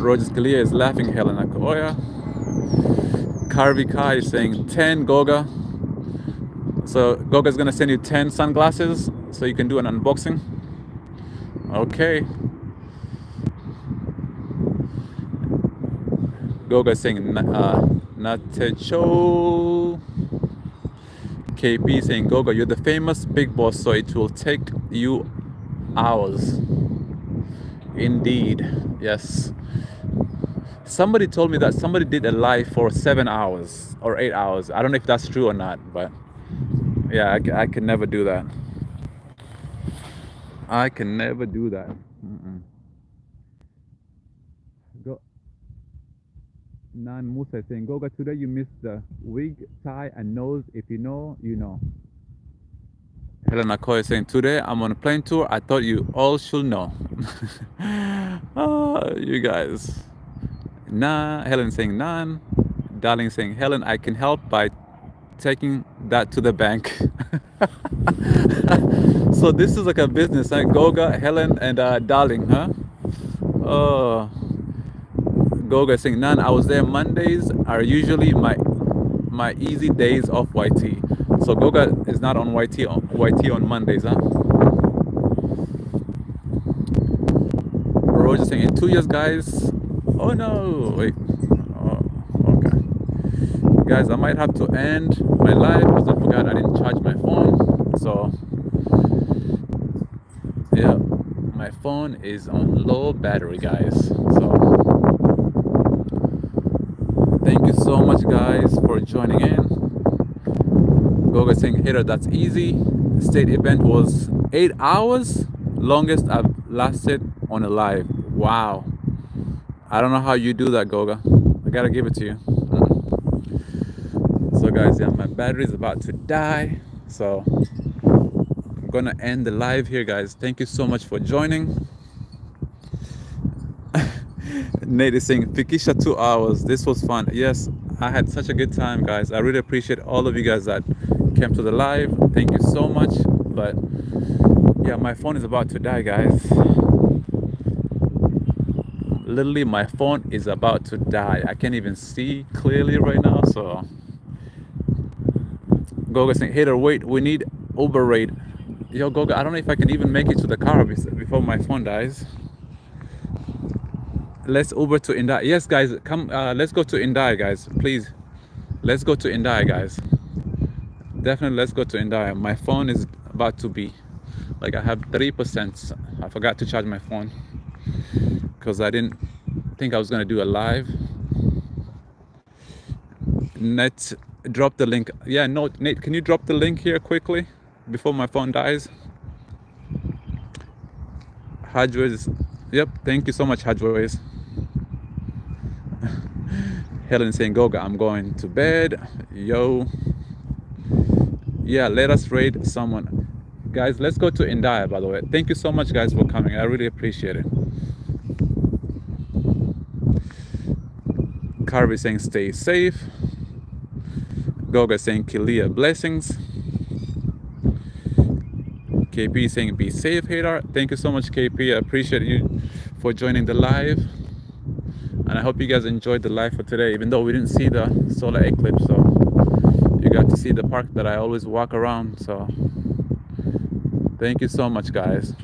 Rogers Kalia is laughing. Helena Koya. Carby Kai is saying 10 Goga. So Goga is gonna send you 10 sunglasses so you can do an unboxing. Okay. Goga is saying uh, Natecho. KP saying Goga, you're the famous big boss, so it will take you hours. Indeed, yes. Somebody told me that somebody did a live for seven hours or eight hours. I don't know if that's true or not, but yeah I, I can never do that. I can never do that. Mm -mm. go. Nan Musa saying Goga today you missed the wig tie and nose. If you know you know. Helena Coy saying today I'm on a plane tour. I thought you all should know. Oh, (laughs) you guys nah Helen saying none darling saying Helen I can help by taking that to the bank. (laughs) so this is like a business, like Goga, Helen, and uh, Darling, huh? Oh, Goga saying, "Nan, I was there Mondays are usually my my easy days off YT." So Goga is not on YT on YT on Mondays, huh? Roger saying, "In two years, guys." Oh no! Wait. Oh, okay. guys i might have to end my live because i forgot i didn't charge my phone so yeah my phone is on low battery guys so. Thank you so much guys for joining in. Goga saying Haydar that's easy. The state event was eight hours longest i've lasted on a live. Wow i don't know how you do that goga. I gotta give it to you. So guys yeah my battery is about to die. So i'm gonna end the live here guys. Thank you so much for joining. (laughs) Nate is saying Fikisha two hours. This was fun. Yes I had such a good time guys. I really appreciate all of you guys that came to the live. Thank you so much. But yeah my phone is about to die guys literally my phone is about to die I can't even see clearly right now so Goga saying, Haydar, wait, we need Uber rate. Yo, Goga, I don't know if I can even make it to the car before my phone dies. Let's Uber to Indai. Yes, guys, come. Uh, let's go to Indai, guys. Please, let's go to Indai, guys. Definitely, let's go to Indai. My phone is about to be like I have three percent. I forgot to charge my phone because I didn't think I was gonna do a live. Net, drop the link. Yeah, no, Nate, can you drop the link here quickly? before my phone dies. Hajways, yep, thank you so much, Hajways. (laughs) Helen saying, Goga, I'm going to bed. Yo. Yeah, let us raid someone. Guys, let's go to Indaya, by the way. Thank you so much, guys, for coming. I really appreciate it. Carvey saying, stay safe. Goga saying, Kalia, blessings. KP saying be safe, Haydar. Thank you so much, KP. I appreciate you for joining the live. And I hope you guys enjoyed the live for today, even though we didn't see the solar eclipse. So you got to see the park that I always walk around. So thank you so much, guys.